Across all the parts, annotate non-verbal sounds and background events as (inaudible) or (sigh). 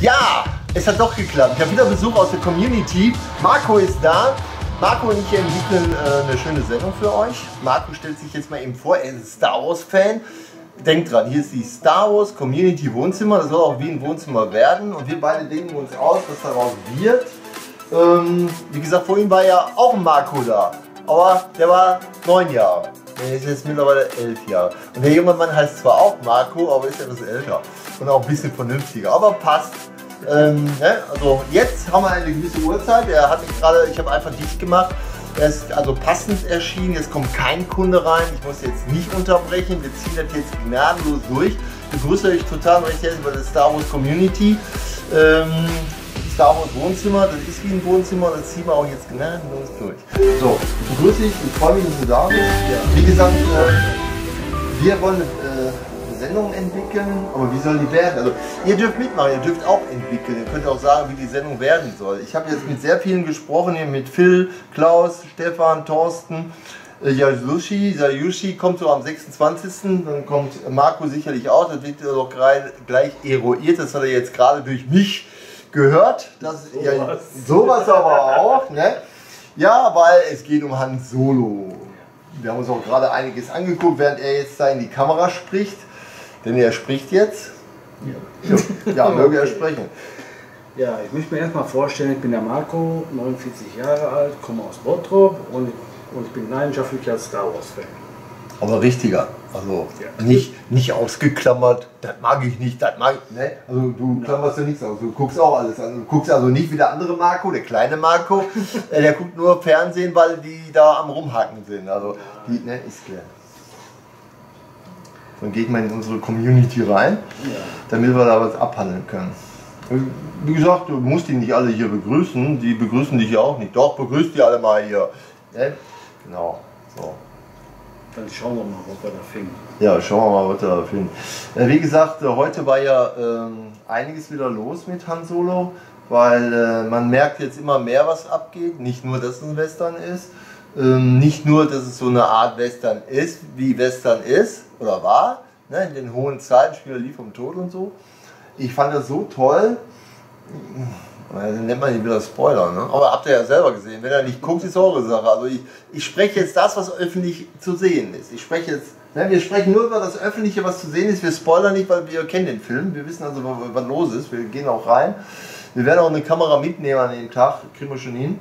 Ja, es hat doch geklappt. Ich habe wieder Besuch aus der Community. Marco ist da. Marco und ich entwickeln äh, eine schöne Sendung für euch. Marco stellt sich jetzt mal eben vor, er ist Star Wars Fan. Denkt dran, hier ist die Star Wars Community Wohnzimmer. Das soll auch wie ein Wohnzimmer werden. Und wir beide denken uns aus, was daraus wird. Ähm, wie gesagt, vorhin war ja auch ein Marco da. Aber der war neun Jahre. Der ist jetzt mittlerweile elf Jahre. Und der junge Mann heißt zwar auch Marco, aber ist etwas älter. Und auch ein bisschen vernünftiger. Aber passt. Ähm, ne? Also jetzt haben wir eine gewisse Uhrzeit. Er hat mich gerade, ich habe einfach dicht gemacht. Er ist also passend erschienen. Jetzt kommt kein Kunde rein. Ich muss jetzt nicht unterbrechen. Wir ziehen das jetzt gnadenlos durch. Ich begrüße euch total recht herzlich bei der Star Wars Community. Ähm, Star Wars Wohnzimmer, das ist wie ein Wohnzimmer, das ziehen wir auch jetzt gnadenlos durch. So, ich begrüße dich, ich freue mich, dass du da bist. Ja. Wie gesagt, äh, wir wollen äh, Sendung entwickeln, aber wie soll die werden? Also ihr dürft mitmachen, ihr dürft auch entwickeln, ihr könnt auch sagen, wie die Sendung werden soll. Ich habe jetzt mit sehr vielen gesprochen, hier mit Phil, Klaus, Stefan, Thorsten, äh, Yasushi, Sayushi kommt so am 26. Dann kommt Marco sicherlich auch, das wird doch gleich eruiert, das hat er jetzt gerade durch mich gehört. Das, so ja, was. Sowas aber auch, ne? Ja, weil es geht um Han Solo. Wir haben uns auch gerade einiges angeguckt, während er jetzt da in die Kamera spricht. Denn er spricht jetzt. Ja, ja möge er sprechen. Ja, ich möchte mir erstmal vorstellen, ich bin der Marco, 49 Jahre alt, komme aus Bottrop und, und ich bin leidenschaftlicher Star Wars-Fan. Aber richtiger, also ja. nicht, nicht ausgeklammert, das mag ich nicht, das mag ich, ne? Also du klammerst ja nichts aus, du guckst auch alles an. Du guckst also nicht wie der andere Marco, der kleine Marco, (laughs) äh, der guckt nur Fernsehen, weil die da am rumhacken sind. Also, die, ne, ist klar. Dann geht man in unsere Community rein, ja. damit wir da was abhandeln können. Wie gesagt, du musst die nicht alle hier begrüßen, die begrüßen dich ja auch nicht. Doch, begrüßt die alle mal hier. Ne? Genau. So. Dann schauen wir mal, was wir da finden. Ja, schauen wir mal, was wir da finden. Wie gesagt, äh, heute war ja ähm, einiges wieder los mit Han Solo, weil äh, man merkt jetzt immer mehr, was abgeht. Nicht nur, dass es ein Western ist, ähm, nicht nur, dass es so eine Art Western ist, wie Western ist oder war, ne, in den hohen Zeiten, Spieler lief vom Tod und so. Ich fand das so toll. Dann nennt man ihn wieder Spoiler, ne? Aber habt ihr ja selber gesehen. Wenn er nicht guckt, ist eure Sache. Also ich, ich spreche jetzt das, was öffentlich zu sehen ist. Ich spreche jetzt, ne, wir sprechen nur über das Öffentliche, was zu sehen ist. Wir spoilern nicht, weil wir kennen den Film. Wir wissen also, was los ist. Wir gehen auch rein. Wir werden auch eine Kamera mitnehmen an dem Tag. Kriegen wir schon hin.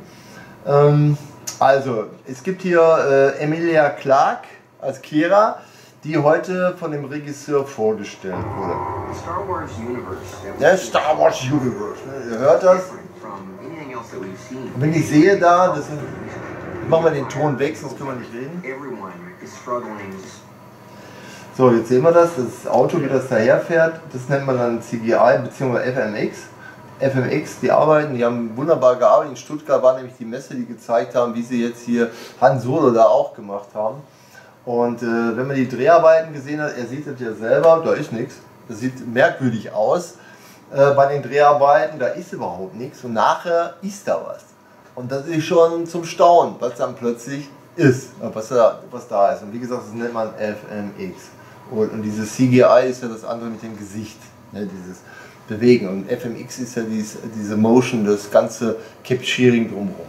Ähm, also, es gibt hier äh, Emilia Clark als Kira, die heute von dem Regisseur vorgestellt wurde. Star Wars Universe. Der Star Wars Universe. Ne? Ihr hört das? Und wenn ich sehe da, das sind, machen wir den Ton weg, sonst können wir nicht reden. So, jetzt sehen wir das, das Auto, wie das daherfährt, das nennt man dann CGI bzw. FMX. FMX, die arbeiten, die haben wunderbar gearbeitet. In Stuttgart war nämlich die Messe, die gezeigt haben, wie sie jetzt hier Han Solo da auch gemacht haben. Und äh, wenn man die Dreharbeiten gesehen hat, er sieht das ja selber, da ist nichts. Das sieht merkwürdig aus äh, bei den Dreharbeiten, da ist überhaupt nichts. Und nachher ist da was. Und das ist schon zum Staunen, was dann plötzlich ist, was da, was da ist. Und wie gesagt, das nennt man FMX. Und, und dieses CGI ist ja das andere mit dem Gesicht, ne, dieses Bewegen. Und FMX ist ja dieses, diese Motion, das ganze Capturing drumherum.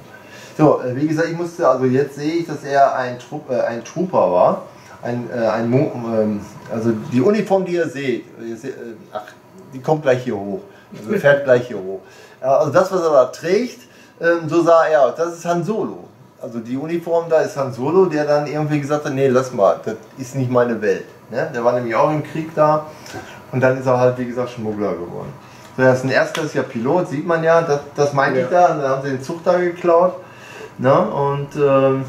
So, äh, wie gesagt, ich musste, also jetzt sehe ich, dass er ein, Trupp, äh, ein Trooper war. Ein, äh, ein, ähm, also die Uniform, die ihr seht, ihr seht äh, ach, die kommt gleich hier hoch. Also (laughs) fährt gleich hier hoch. Also das, was er da trägt, ähm, so sah er aus. Das ist Han Solo. Also die Uniform da ist Han Solo, der dann irgendwie gesagt hat, nee, lass mal, das ist nicht meine Welt. Ne? Der war nämlich auch im Krieg da und dann ist er halt, wie gesagt, Schmuggler geworden. So, er ist ein erstklassiger Pilot, sieht man ja, das, das meinte ja. ich da, dann haben sie den Zug da geklaut. Ne? Und ähm,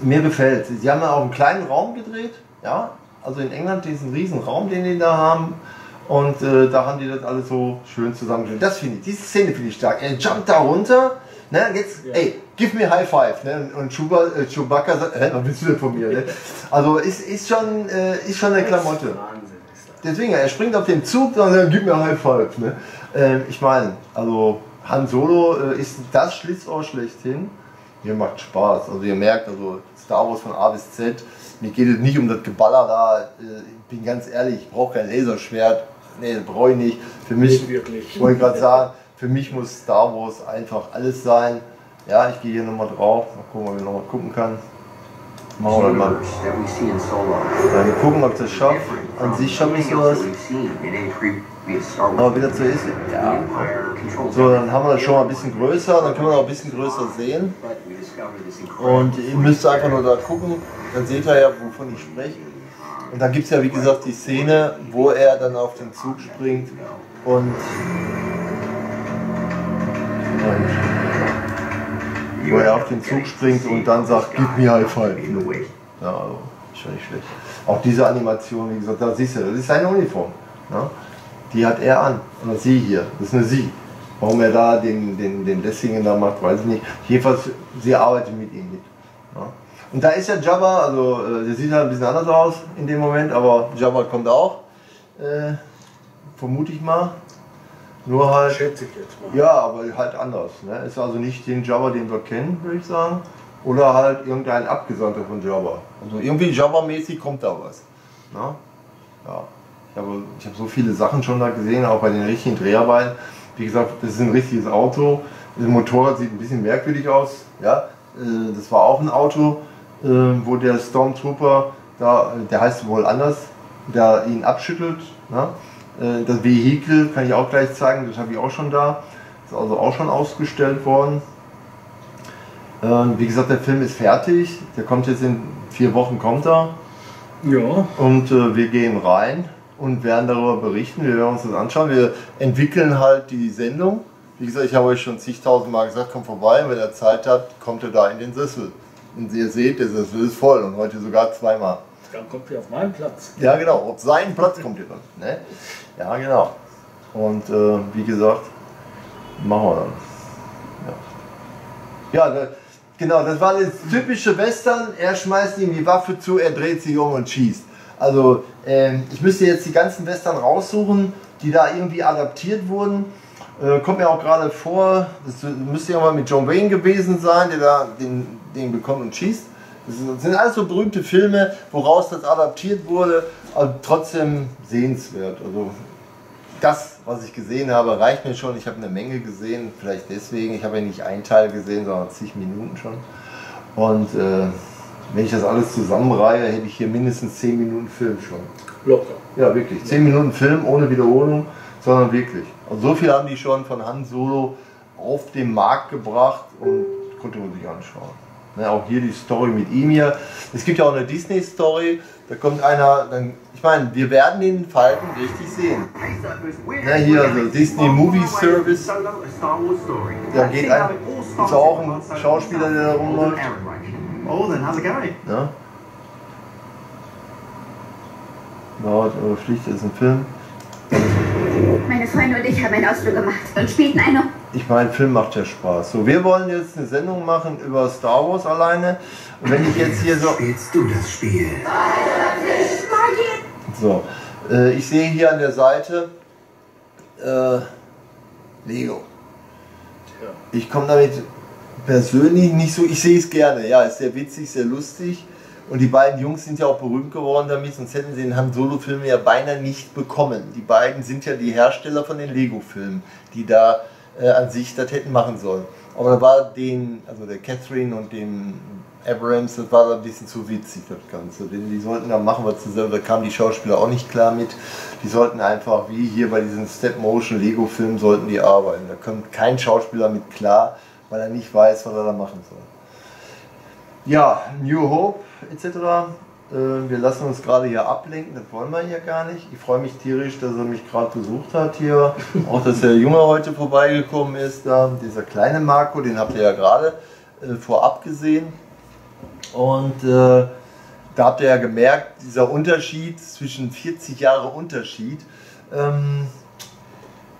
mir gefällt Sie haben ja auch einen kleinen Raum gedreht, ja, also in England diesen riesen Raum, den die da haben. Und äh, da haben die das alles so schön zusammengestellt. Das finde ich, diese Szene finde ich stark. Er jumpt da runter, ne, jetzt, ja. ey, give me high five. Ne? Und Chuba, äh, Chewbacca sagt, hä, was willst du denn von mir? Ne? Also ist, ist, schon, äh, ist schon eine Klamotte. Deswegen, er springt auf den Zug und sagt, gib mir high five. Ne? Ähm, ich meine, also Han Solo äh, ist das Schlitzohr schlechthin mir macht Spaß. Also ihr merkt, also Star Wars von A bis Z, mir geht es nicht um das Geballer da. Äh, ich bin ganz ehrlich, ich brauche kein Laserschwert. nee, brauche ich nicht. Für mich, Nicht wirklich. ich wollte gerade sagen, für mich muss Star Wars einfach alles sein. Ja, ich gehe hier nochmal drauf, mal gucken, ob ich nochmal gucken kann. Machen wir mal. Wir gucken, ob das schaffe. An sich schaffe ich sowas. Aber wieder zu ist. Ja. So, dann haben wir das schon mal ein bisschen größer, dann können wir noch ein bisschen größer sehen. Und ihr müsst einfach nur da gucken, dann seht ihr ja, wovon ich spreche. Und dann gibt es ja, wie gesagt, die Szene, wo er dann auf den Zug springt und. Wo er auf den Zug springt und dann sagt, gib mir High Five. Ja, also, schon nicht schlecht. Auch diese Animation, wie gesagt, da siehst du, das ist seine Uniform. Ne? Die hat er an. Und das sie hier, das ist eine sie. Warum er da den, den, den Lessingen da macht, weiß ich nicht. Jedenfalls, sie arbeitet mit ihm mit. Ne? Und da ist ja Jabba, also äh, der sieht halt ein bisschen anders aus in dem Moment, aber Jabba kommt auch. Äh, vermute ich mal. Nur halt. Schätze ich jetzt mal. Ja, aber halt anders. Ne? Ist also nicht den Jabba, den wir kennen, würde ich sagen. Oder halt irgendein Abgesandter von Jabba. Also irgendwie Jabba-mäßig kommt da was. Ne? Ja. Ich habe, ich habe so viele Sachen schon da gesehen, auch bei den richtigen Dreharbeiten. Wie gesagt, das ist ein richtiges Auto. Das Motorrad sieht ein bisschen merkwürdig aus. Ja? Äh, Das war auch ein Auto, äh, wo der Stormtrooper, da, der heißt wohl anders, der ihn abschüttelt. Ne? Äh, Das Vehikel kann ich auch gleich zeigen, das habe ich auch schon da. Ist also auch schon ausgestellt worden. Ähm, Wie gesagt, der Film ist fertig. Der kommt jetzt in vier Wochen, kommt er. Ja, Und äh, wir gehen rein und werden darüber berichten. Wir werden uns das anschauen. Wir entwickeln halt die Sendung. Wie gesagt, ich habe euch schon zigtausend Mal gesagt, kommt vorbei. Wenn ihr Zeit habt, kommt ihr da in den Sessel. Und ihr seht, der Sessel ist voll und heute sogar zweimal. Dann kommt ihr auf meinen Platz. Ja, genau. Auf seinen Platz kommt ihr dann. Ne? Ja, genau. Und äh, wie gesagt, machen wir dann. Ja, ja da, genau. Das war das typische Western. Er schmeißt ihm die Waffe zu, er dreht sich um und schießt. Also, ähm, ich müsste jetzt die ganzen Western raussuchen, die da irgendwie adaptiert wurden. Äh, kommt mir auch gerade vor, das müsste ja mal mit John Wayne gewesen sein, der da den, den bekommt und schießt. Das sind- alles so berühmte Filme, woraus das adaptiert wurde, aber trotzdem sehenswert. Also das, was ich gesehen habe, reicht mir schon. Ich habe eine Menge gesehen, vielleicht deswegen. Ich habe ja nicht einen Teil gesehen, sondern zig Minuten schon. Und äh, wenn ich das alles zusammenreihe, hätte ich hier mindestens 10 Minuten Film schon. Locker. Ja, wirklich. 10 Minuten Film ohne Wiederholung, sondern wirklich. Und so viel haben die schon von Han Solo auf den Markt gebracht und konnte man sich anschauen. Ne, auch hier die Story mit ihm hier. Es gibt ja auch eine Disney-Story, da kommt einer, dann, ich meine, wir werden den Falken richtig sehen. Ja, hier, also Disney Movie Service. Da geht ein, ist auch ein Schauspieler, der da rumläuft. Oh? Ne? Ja, aber Pflicht ist ein Film. Meine Freunde und ich haben einen Ausflug gemacht und spielten eine. Ich meine, Film macht ja Spaß. So, wir wollen jetzt eine Sendung machen über Star Wars alleine. Und wenn ich jetzt hier so. Spielst du das Spiel? So, äh, ich sehe hier an der Seite äh, Lego. Ich komme damit persönlich nicht so. Ich sehe es gerne, ja, ist sehr witzig, sehr lustig. Und die beiden Jungs sind ja auch berühmt geworden damit, sonst hätten sie den Han Solo-Film ja beinahe nicht bekommen. Die beiden sind ja die Hersteller von den Lego-Filmen, die da äh, an sich das hätten machen sollen. Aber da war den, also der Catherine und dem Abrams, das war ein bisschen zu witzig, das Ganze. Denn die sollten da machen wir zusammen, da kamen die Schauspieler auch nicht klar mit. Die sollten einfach, wie hier bei diesen Step-Motion-Lego-Filmen, sollten die arbeiten. Da kommt kein Schauspieler mit klar, weil er nicht weiß, was er da machen soll. Ja, New Hope etc. Äh, Wir lassen uns gerade hier ablenken, das wollen wir hier gar nicht. Ich freue mich tierisch, dass er mich gerade besucht hat hier. Auch, dass der Junge heute vorbeigekommen ist, dieser kleine Marco, den habt ihr ja gerade äh, vorab gesehen. Und äh, da habt ihr ja gemerkt, dieser Unterschied zwischen 40 Jahre Unterschied, ähm,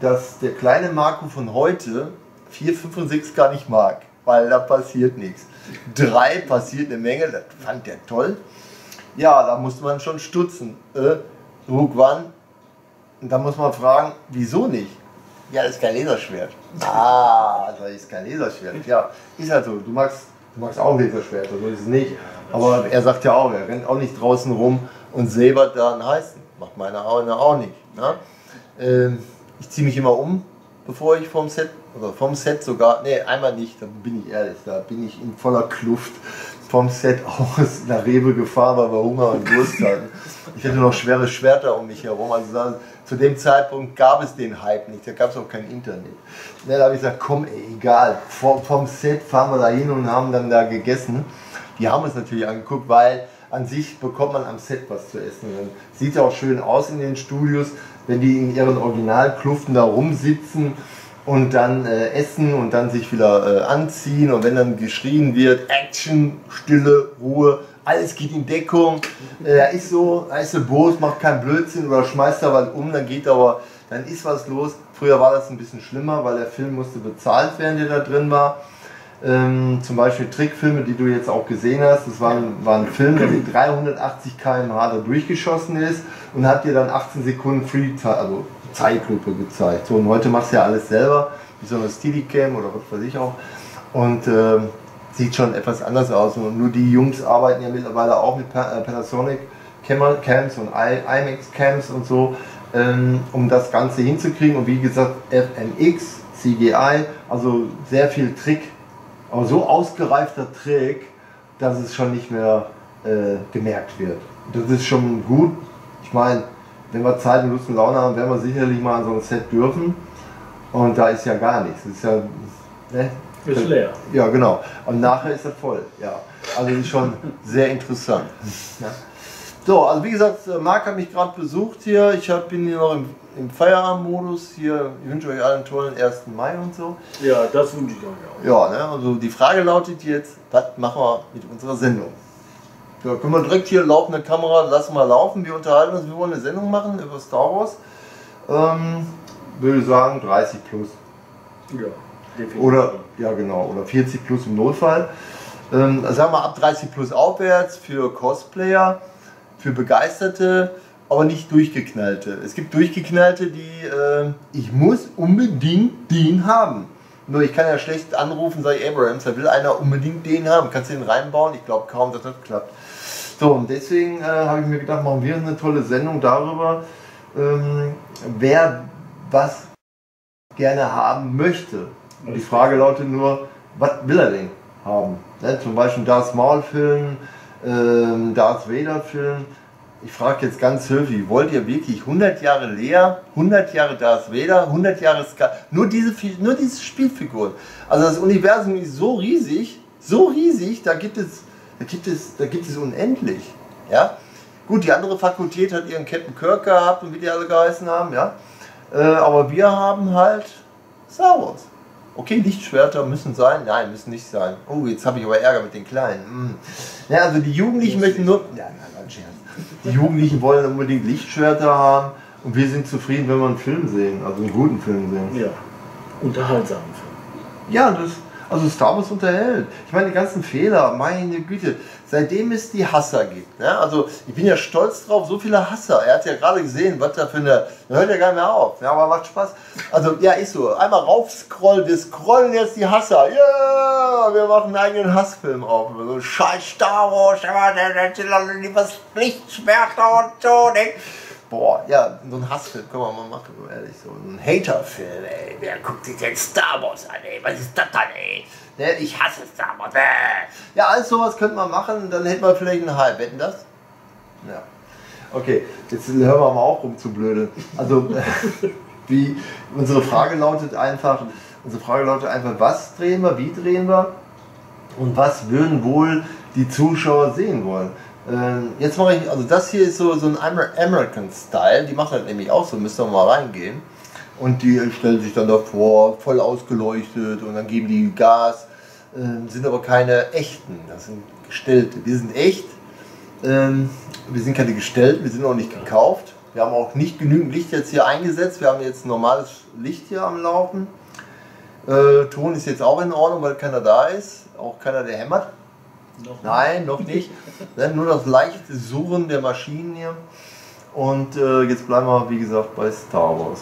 dass der kleine Marco von heute 4, 5 und 6 gar nicht mag, weil da passiert nichts. 3 passiert eine Menge, das fand der toll. Ja, da muss man schon stutzen. Äh, One, und da muss man fragen, wieso nicht? Ja, das ist kein Laserschwert. (laughs) Ah, das ist kein Laserschwert. Ja, ist halt so. Du magst, du magst auch Laserschwert, so ist es nicht. Aber er sagt ja auch, er rennt auch nicht draußen rum und säbert da einen heißen. Macht meine Haune auch nicht. Ne? Ähm, ich ziehe mich immer um, bevor ich vom Set, oder vom Set sogar, nee, einmal nicht, da bin ich ehrlich, da bin ich in voller Kluft vom Set aus nach Rewe gefahren, weil wir Hunger und Durst hatten. Ich hatte noch schwere Schwerter um mich herum. Also zu dem Zeitpunkt gab es den Hype nicht, da gab es auch kein Internet. Da habe ich gesagt, komm, ey, egal, vom, Set fahren wir da hin und haben dann da gegessen. Die haben uns natürlich angeguckt, weil an sich bekommt man am Set was zu essen. Und sieht ja auch schön aus in den Studios, wenn die in ihren Originalkluften da rumsitzen und dann äh, essen und dann sich wieder äh, anziehen und wenn dann geschrien wird, Action, Stille, Ruhe, alles geht in Deckung. Äh, ist so, er ist so Boot, macht keinen Blödsinn oder schmeißt da was um, dann geht aber, dann ist was los. Früher war das ein bisschen schlimmer, weil der Film musste bezahlt werden, der da drin war. Ähm, zum Beispiel Trickfilme, die du jetzt auch gesehen hast. Das war ein, war ein Film, der mit 380 km/h da durchgeschossen ist und hat dir dann 18 Sekunden Free also Zeitlupe gezeigt. So, und heute machst du ja alles selber, wie so eine Steadicam oder was weiß ich auch. Und ähm, sieht schon etwas anders aus. Und nur die Jungs arbeiten ja mittlerweile auch mit äh, Panasonic Cams und IMAX Cams und so, ähm, um das Ganze hinzukriegen. Und wie gesagt, FMX, CGI, also sehr viel Trick, aber so ausgereifter Trick, dass es schon nicht mehr äh, gemerkt wird. Das ist schon gut. Ich meine, wenn wir Zeit und Lust und Laune haben, werden wir sicherlich mal an so ein Set dürfen. Und da ist ja gar nichts. Das ist ja. Ne? Ist leer. Ja, genau. Und nachher ist er voll. Ja. Also das ist schon sehr interessant. Ja. So, also wie gesagt, äh, Marc hat mich gerade besucht hier. Ich bin hier noch im, im Feierabendmodus. Hier, ich wünsche euch allen einen tollen 1. Mai und so. Ja, das wünsche ich euch Ja, ne? also die Frage lautet jetzt, was machen wir mit unserer Sendung? Ja, können wir direkt hier laufende Kamera lassen wir laufen. Wir unterhalten uns, wir wollen eine Sendung machen über Star Wars. Ähm, würde sagen 30 plus. Ja, definitiv. Oder, ja genau, oder 40 plus im Notfall. Ähm, sagen wir ab 30 plus aufwärts für Cosplayer, für Begeisterte, aber nicht durchgeknallte. Es gibt durchgeknallte, die, äh, ich muss unbedingt den haben. Nur ich kann ja schlecht anrufen, sage Abrams, da will einer unbedingt den haben. Kannst du den reinbauen? Ich glaube kaum, dass das klappt. So, und deswegen äh, habe ich mir gedacht, machen wir eine tolle Sendung darüber, ähm, wer was gerne haben möchte. Und die Frage lautet nur, was will er denn haben? Ne? Zum Beispiel Darth Maul Film, ähm, Darth Vader Film. Ich frage jetzt ganz höflich, wollt ihr wirklich 100 Jahre Lea, 100 Jahre Darth Vader, 100 Jahre Sky, nur diese, nur diese Spielfiguren. Also das Universum ist so riesig, so riesig, da gibt es, da gibt es, da gibt es unendlich. Ja? Gut, die andere Fakultät hat ihren Captain Kirk gehabt und wie die alle geheißen haben, ja. Äh, aber wir haben halt Star Wars. Okay, Lichtschwerter müssen sein. Nein, müssen nicht sein. Oh, jetzt habe ich aber Ärger mit den Kleinen. Hm. Ja, also die Jugendlichen möchten nur. Ja, nein, nein, Scherz. Die Jugendlichen wollen unbedingt Lichtschwerter haben und wir sind zufrieden, wenn wir einen Film sehen, also einen guten Film sehen. Ja, unterhaltsam. Ja, das, also Star Wars unterhält. Ich meine, die ganzen Fehler, meine Güte, seitdem es die Hasser gibt. Ne? Also ich bin ja stolz drauf, so viele Hasser. Er hat ja gerade gesehen, was da für eine. Hört ja gar nicht mehr auf. Ja, aber macht Spaß. Also ja, ist so. Einmal raufscrollen, wir scrollen jetzt die Hasser. Ja, wir machen einen eigenen Hassfilm auf. Über so scheiß Star Wars, der, lieber Lichtschwerter und so. Ne? Boah, ja, so ein Hassfilm können wir mal machen, ehrlich. So ein Haterfilm, ey. Wer guckt sich denn Star Wars an, ey? Was ist das dann, ey? Ne, ich hasse Star Wars, äh. Ja, alles sowas könnte man machen, dann hätten wir vielleicht einen Hype. Wetten das? Ja. Okay, jetzt hören wir mal auf rumzublödeln. Also, (laughs) wie, unsere Frage lautet einfach, unsere Frage lautet einfach, was drehen wir, wie drehen wir und was würden wohl die Zuschauer sehen wollen? Ähm, jetzt mache ich, also das hier ist so, so ein Amer American Style, die machen das nämlich auch so, müsst ihr mal reingehen. Und die stellen sich dann davor, voll ausgeleuchtet und dann geben die Gas, ähm, sind aber keine echten, das sind gestellte. Wir sind echt, ähm, wir sind keine gestellten, wir sind auch nicht gekauft. Wir haben auch nicht genügend Licht jetzt hier eingesetzt, wir haben jetzt normales Licht hier am Laufen. Äh, Ton ist jetzt auch in Ordnung, weil keiner da ist, auch keiner, der hämmert. Noch Nein, noch nicht. Ne, Nur das leichte Surren der Maschinen hier. Und äh, jetzt bleiben wir, wie gesagt, bei Star Wars.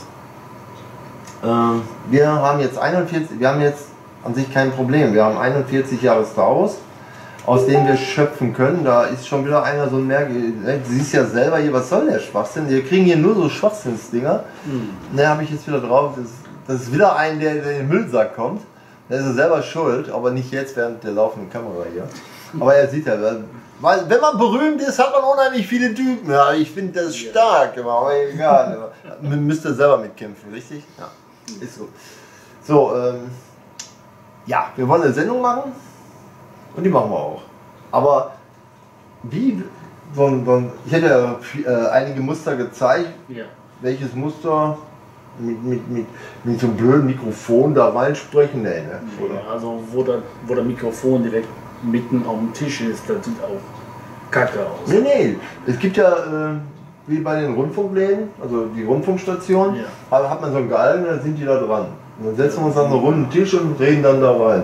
Ähm, wir haben jetzt 41, wir haben jetzt an sich kein Problem. Wir haben 41 Jahre Star Wars. aus denen wir schöpfen können. Da ist schon wieder einer so ein mehr. Du siehst ja selber hier, was soll der Schwachsinn? Wir kriegen hier nur so Schwachsinnsdinger. Ne, habe ich jetzt wieder drauf. Das, das ist wieder ein, der, der in den Müllsack kommt. Der ist ja selber schuld, aber nicht jetzt während der laufenden Kamera hier. Aber er sieht ja, weil wenn man berühmt ist, hat man unheimlich viele Typen. Ja, ich finde das stark, aber egal. Man müsste selber mitkämpfen, richtig? Ja, ist so. So, ähm, ja, wir wollen eine Sendung machen und die machen wir auch. Aber wie, ich hätte äh, einige Muster gezeigt. Ja. Welches Muster mit, mit, mit, mit so einem blöden Mikrofon da reinsprechen? Nee, ne? Oder? Also wo der, wo der Mikrofon direkt mitten auf dem Tisch ist, das sieht auch kacke aus. Nee, nee. Es gibt ja, äh, wie bei den Rundfunkläden, also die Rundfunkstation, Ja. hat, hat man so einen Galgen, dann sind die da dran. Und dann setzen wir uns an einen runden Tisch und reden dann da rein.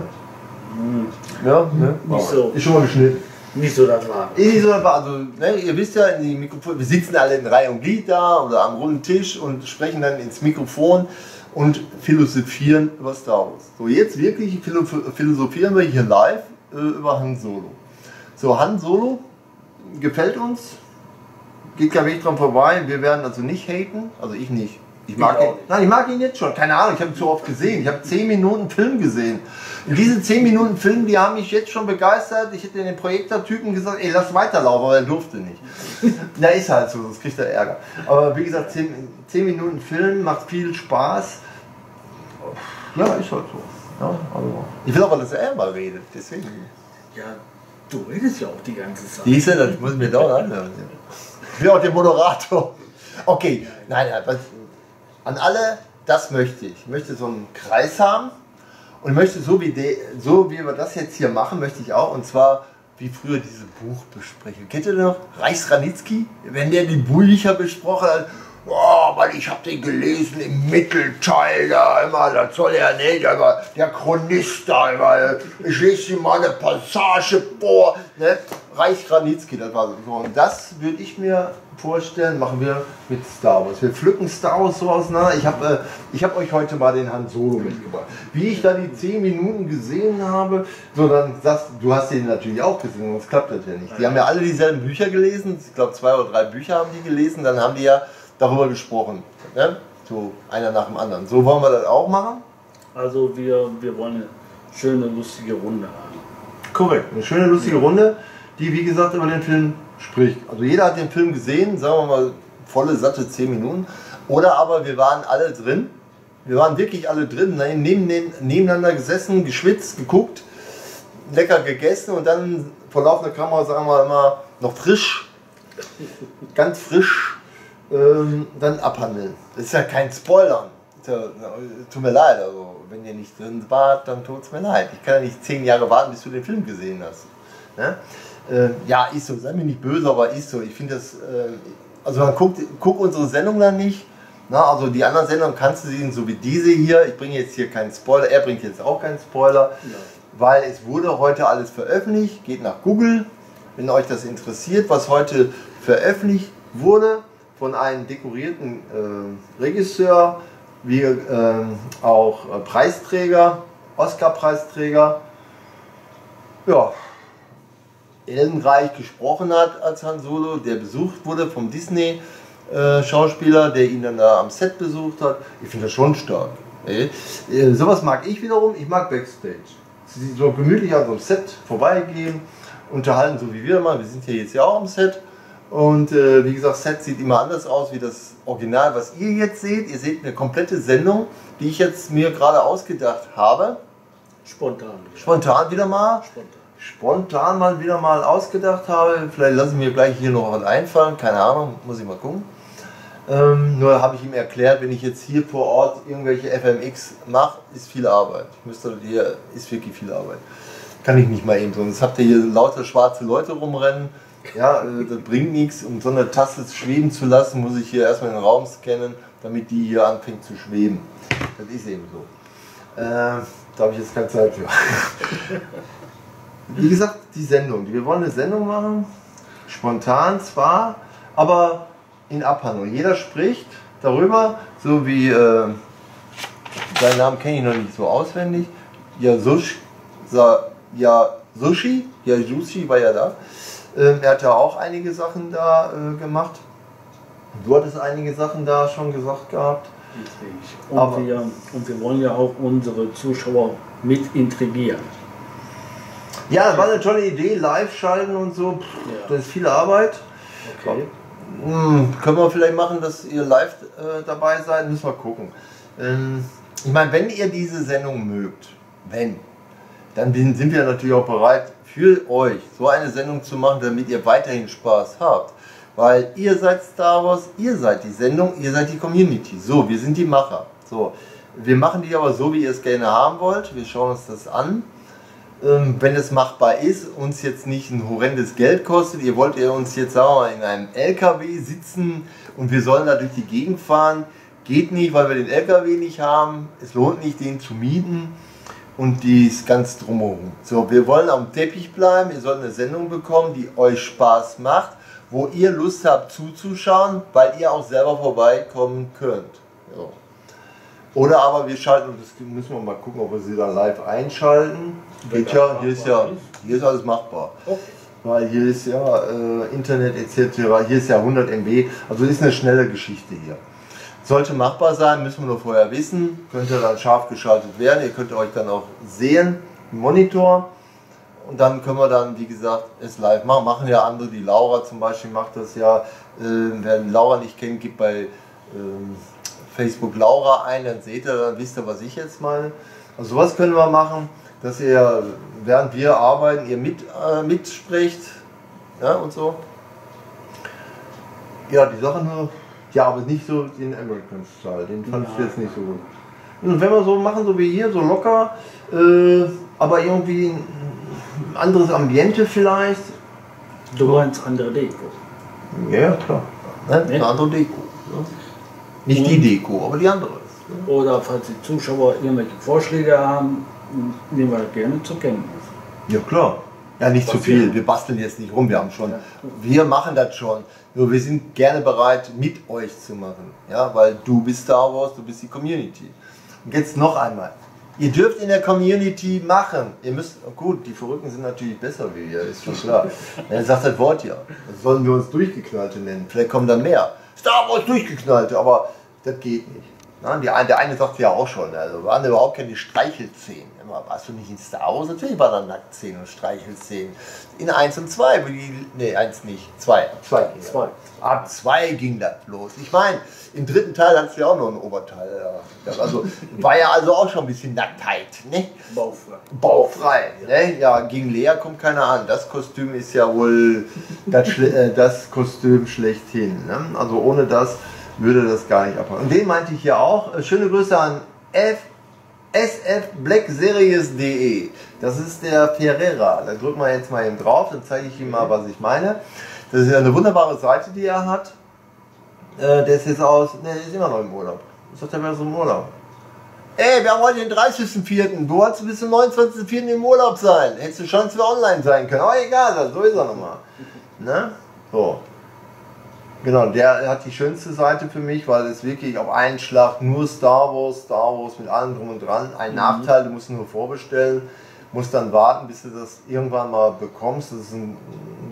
Hm, Ja, ne? Nicht so. Ist schon mal geschnitten. Nicht so das war. Ist so, also, ne, ihr wisst ja, in die Mikrofon, wir sitzen alle in Reihe und Glied da oder am runden Tisch und sprechen dann ins Mikrofon und philosophieren über Star Wars. So, jetzt wirklich philo- philosophieren wir hier live über Han Solo. So, Han Solo gefällt uns, geht kein Weg dran vorbei. Wir werden also nicht haten, also ich nicht. Ich mag, Ich ihn, nein, ich mag ihn jetzt schon. Keine Ahnung, ich habe ihn zu oft gesehen. Ich habe 10 Minuten Film gesehen. Und diese 10 Minuten Film, die haben mich jetzt schon begeistert. Ich hätte den Projektortypen gesagt, ey, lass weiterlaufen, aber er durfte nicht. (laughs) Na, ist halt so, sonst kriegt er Ärger. Aber wie gesagt, 10, 10 Minuten Film macht viel Spaß. Ja, ist halt so. Ja, also. Ich will aber, dass er mal redet, deswegen. Ja, du redest ja auch die ganze Zeit. Diese, das muss ich mir dauernd anhören. Ich will auch den Moderator. Okay, nein, nein, was, an alle, das möchte ich. Ich möchte so einen Kreis haben und ich möchte so wie, de, so wie wir das jetzt hier machen, möchte ich auch, und zwar wie früher diese Buchbesprechung. Kennt ihr noch Reichs-Ranitzky? Wenn der die Bücher besprochen hat, oh, weil ich habe den gelesen im Mittelteil, da immer, das soll er nicht, aber der Chronist da, immer, ich lese ihm mal eine Passage vor. Ne? Reich Ranitzky, das war so. Und das würde ich mir vorstellen, machen wir mit Star Wars. Wir pflücken Star Wars so auseinander. Ich habe äh, ich hab euch heute mal den Han Solo mitgebracht. Wie ich da die 10 Minuten gesehen habe, so dann sagst du, du hast den natürlich auch gesehen, sonst klappt das ja nicht. Die haben ja alle dieselben Bücher gelesen. Ich glaube, zwei oder drei Bücher haben die gelesen. Dann haben die ja darüber gesprochen. Ne? So einer nach dem anderen. So wollen wir das auch machen. Also wir, wir wollen eine schöne, lustige Runde haben. Korrekt. Eine schöne, lustige Runde, die wie gesagt über den Film spricht. Also jeder hat den Film gesehen, sagen wir mal volle, satte 10 Minuten. Oder aber wir waren alle drin. Wir waren wirklich alle drin, ne, neben den, nebeneinander gesessen, geschwitzt, geguckt, lecker gegessen und dann vor laufender Kamera sagen wir immer noch frisch, ganz frisch, ähm, dann abhandeln. Das ist ja kein Spoilern. Ist ja, tut mir leid, also wenn ihr nicht drin wart, dann tut es mir leid. Ich kann ja nicht zehn Jahre warten, bis du den Film gesehen hast. Ne? Äh, ja, ist so, sei mir nicht böse, aber ist so. Ich finde das, äh, also man guckt, guck unsere Sendung dann nicht. Na, also die anderen Sendungen kannst du sehen, so wie diese hier. Ich bringe jetzt hier keinen Spoiler, er bringt jetzt auch keinen Spoiler, weil es wurde heute alles veröffentlicht. Geht nach Google, wenn euch das interessiert, was heute veröffentlicht wurde von einem dekorierten äh, Regisseur, wie äh, auch äh, Preisträger, Oscar-Preisträger. Ja, Ellenreich gesprochen hat als Han Solo, der besucht wurde vom Disney-Schauspieler, der ihn dann da am Set besucht hat. Ich finde das schon stark. Äh, äh, sowas mag ich wiederum, ich mag Backstage. Sie so gemütlich an so einem Set vorbeigehen, unterhalten, so wie wir mal. Wir sind hier jetzt ja auch am Set. Und äh, wie gesagt, Set sieht immer anders aus wie das Original, was ihr jetzt seht. Ihr seht eine komplette Sendung, die ich jetzt mir gerade ausgedacht habe. Spontan. Spontan wieder mal Spontan. spontan mal wieder mal ausgedacht habe. Vielleicht lasse ich mir gleich hier noch was einfallen, keine Ahnung, muss ich mal gucken. Ähm, nur habe ich ihm erklärt, wenn ich jetzt hier vor Ort irgendwelche FMX mache, ist viel Arbeit. Ich müsste hier, ist wirklich viel Arbeit. Kann ich nicht mal eben so. Sonst habt ihr hier lauter schwarze Leute rumrennen. Ja, äh, das bringt nichts. Um so eine Tasse schweben zu lassen, muss ich hier erstmal den Raum scannen, damit die hier anfängt zu schweben. Das ist eben so. Äh, da habe ich jetzt keine Zeit für. Wie gesagt, die Sendung. Wir wollen eine Sendung machen, spontan zwar, aber in Abhandlung. Jeder spricht darüber, so wie äh, seinen Namen kenne ich noch nicht so auswendig. Jasusch, Sa, ja, Sushi, ja, Sushi war ja da. Ähm, er hat ja auch einige Sachen da äh, gemacht. Du hattest einige Sachen da schon gesagt gehabt. Und, Aber- wir, und wir wollen ja auch unsere Zuschauer mit intrigieren. Ja, das war eine tolle Idee, live schalten und so. Pff. Das ist viel Arbeit. Okay. Hm, können wir vielleicht machen, dass ihr live äh, dabei seid? Müssen wir gucken. Ähm, ich meine, wenn ihr diese Sendung mögt, wenn, dann sind wir natürlich auch bereit, für euch so eine Sendung zu machen, damit ihr weiterhin Spaß habt. Weil ihr seid Star Wars, ihr seid die Sendung, ihr seid die Community. So, wir sind die Macher. So, wir machen die aber so, wie ihr es gerne haben wollt. Wir schauen uns das an ähm, wenn es machbar ist, uns jetzt nicht ein horrendes Geld kostet, ihr wollt ihr uns jetzt sagen wir mal in einem LKW sitzen und wir sollen da durch die Gegend fahren, geht nicht, weil wir den LKW nicht haben, es lohnt nicht, den zu mieten und dies ganz drumherum. So, wir wollen am Teppich bleiben, ihr sollt eine Sendung bekommen, die euch Spaß macht, wo ihr Lust habt zuzuschauen, weil ihr auch selber vorbeikommen könnt. So. Oder aber wir schalten, das müssen wir mal gucken, ob wir sie da live einschalten. Geht ja, hier ist ja, hier ist alles machbar. Okay. Weil hier ist ja äh, Internet etc., hier ist ja 100 MB, also ist eine schnelle Geschichte hier. Sollte machbar sein, müssen wir nur vorher wissen, könnte dann scharf geschaltet werden, ihr könnt euch dann auch sehen im Monitor und dann können wir dann, wie gesagt, es live machen. Machen ja andere, die Laura zum Beispiel macht das ja. Äh, wer Laura nicht kennt, gibt bei ähm, Facebook Laura ein, dann seht ihr, dann wisst ihr, was ich jetzt meine. Also sowas können wir machen, dass ihr, während wir arbeiten, ihr mit, äh, mitsprecht ja, und so. Ja, die Sache nur, ja, aber nicht so den American Style, den fand ich Ja. jetzt nicht so gut. Und wenn wir so machen, so wie hier, so locker, äh, aber irgendwie ein anderes Ambiente vielleicht. Du meinst andere Deko. Ja, klar. Ne? Ne? Eine andere Deko. Ja. Nicht die Deko, aber die andere. Oder falls die Zuschauer irgendwelche Vorschläge haben, nehmen wir das gerne zur Kenntnis. Ja, klar. Ja, nicht zu viel. wir- basteln jetzt nicht rum. Wir haben schon, wir machen das schon. Nur wir sind gerne bereit, mit euch zu machen. Ja, weil du bist Star Wars, du bist die Community. Und jetzt noch einmal. Ihr dürft in der Community machen. Ihr müsst, oh gut, die Verrückten sind natürlich besser wie wir, ist schon klar. (laughs) Er sagt das Wort ja. Das sollen wir uns Durchgeknallte nennen. Vielleicht kommen da mehr. Star Wars Durchgeknallte, aber das geht nicht. Na, die, der eine sagt ja auch schon, also waren da überhaupt keine Streichelszenen. Immer, warst du nicht in Star Wars? Natürlich waren da Nacktszenen und Streichelszenen. In 1 und 2, wo die, nee, 1 nicht, 2. Ab 2 ging das. Zwei. Ab 2 ging das los. Ich meine, im dritten Teil hattest du ja auch noch ein Oberteil. Ja. Also, war ja also auch schon ein bisschen Nacktheit, ne? Baufrei. Baufrei. Ne? Ja, gegen Lea kommt keiner an. Das Kostüm ist ja wohl das, äh, das Kostüm schlechthin. Ne? Also ohne das würde das gar nicht abhauen. Und den meinte ich ja auch. Äh, Schöne Grüße an F sfblackseries.de. Das ist der Ferreira. Da drücken wir jetzt mal eben drauf, dann zeige ich ihm mal, was ich meine. Das ist ja eine wunderbare Seite, die er hat. Äh, der ist jetzt aus, ne, der ist immer noch im Urlaub. Ich dachte, der wäre so im Urlaub. Ey, wir haben heute den 30.04. Du wolltest bis zum 29.04. im Urlaub sein. Hättest du schon zwar online sein können. Aber egal, so ist er nochmal. Ne? So. Genau, der hat die schönste Seite für mich, weil es wirklich auf einen Schlag nur Star Wars, Star Wars mit allem drum und dran. Ein Nachteil, du musst nur vorbestellen, musst dann warten, bis du das irgendwann mal bekommst. Das, ist ein,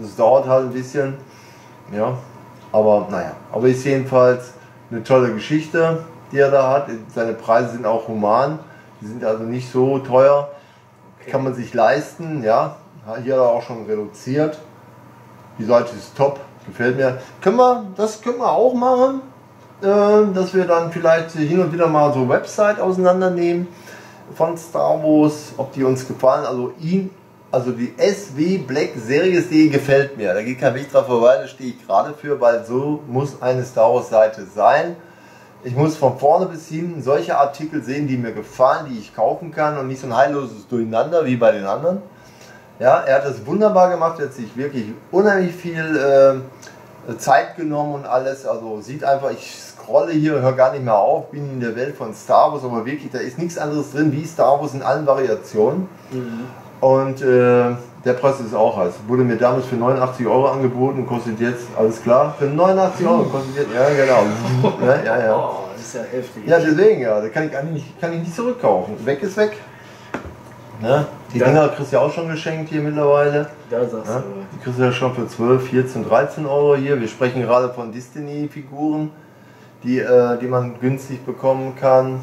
das dauert halt ein bisschen. Ja, aber naja, aber ist jedenfalls eine tolle Geschichte, die er da hat. Seine Preise sind auch human, die sind also nicht so teuer, kann man sich leisten. Ja, hier hat er auch schon reduziert. Die Seite ist top, gefällt mir. Können wir, das können wir auch machen, äh, dass wir dann vielleicht hin und wieder mal so Website auseinandernehmen von Star Wars, ob die uns gefallen. Also ihn, also die SW Black Series.de gefällt mir. Da geht kein Weg drauf vorbei, da stehe ich gerade für, weil so muss eine Star Wars Seite sein. Ich muss von vorne bis hinten solche Artikel sehen, die mir gefallen, die ich kaufen kann und nicht so ein heilloses Durcheinander wie bei den anderen. Ja, er hat das wunderbar gemacht, er hat sich wirklich unheimlich viel äh, Zeit genommen und alles. Also sieht einfach, ich scrolle hier, höre gar nicht mehr auf, bin in der Welt von Star Wars, aber wirklich, da ist nichts anderes drin wie Star Wars in allen Variationen. Und äh, der Preis ist auch heiß. Wurde mir damals für 89 Euro angeboten, kostet jetzt, alles klar, für 89 Euro kostet jetzt, ja genau. (laughs) Ja, ja, ja. Oh, das ist ja heftig. Ja, deswegen, ja, da kann ich eigentlich kann ich nicht zurückkaufen. Weg ist weg. Ne? Die Ja. Dinger kriegst du ja auch schon geschenkt hier mittlerweile. Da sagst Ja? du. Die kriegst du ja schon für 12, 14, 13 Euro hier. Wir sprechen gerade von Destiny-Figuren, die, äh, die man günstig bekommen kann.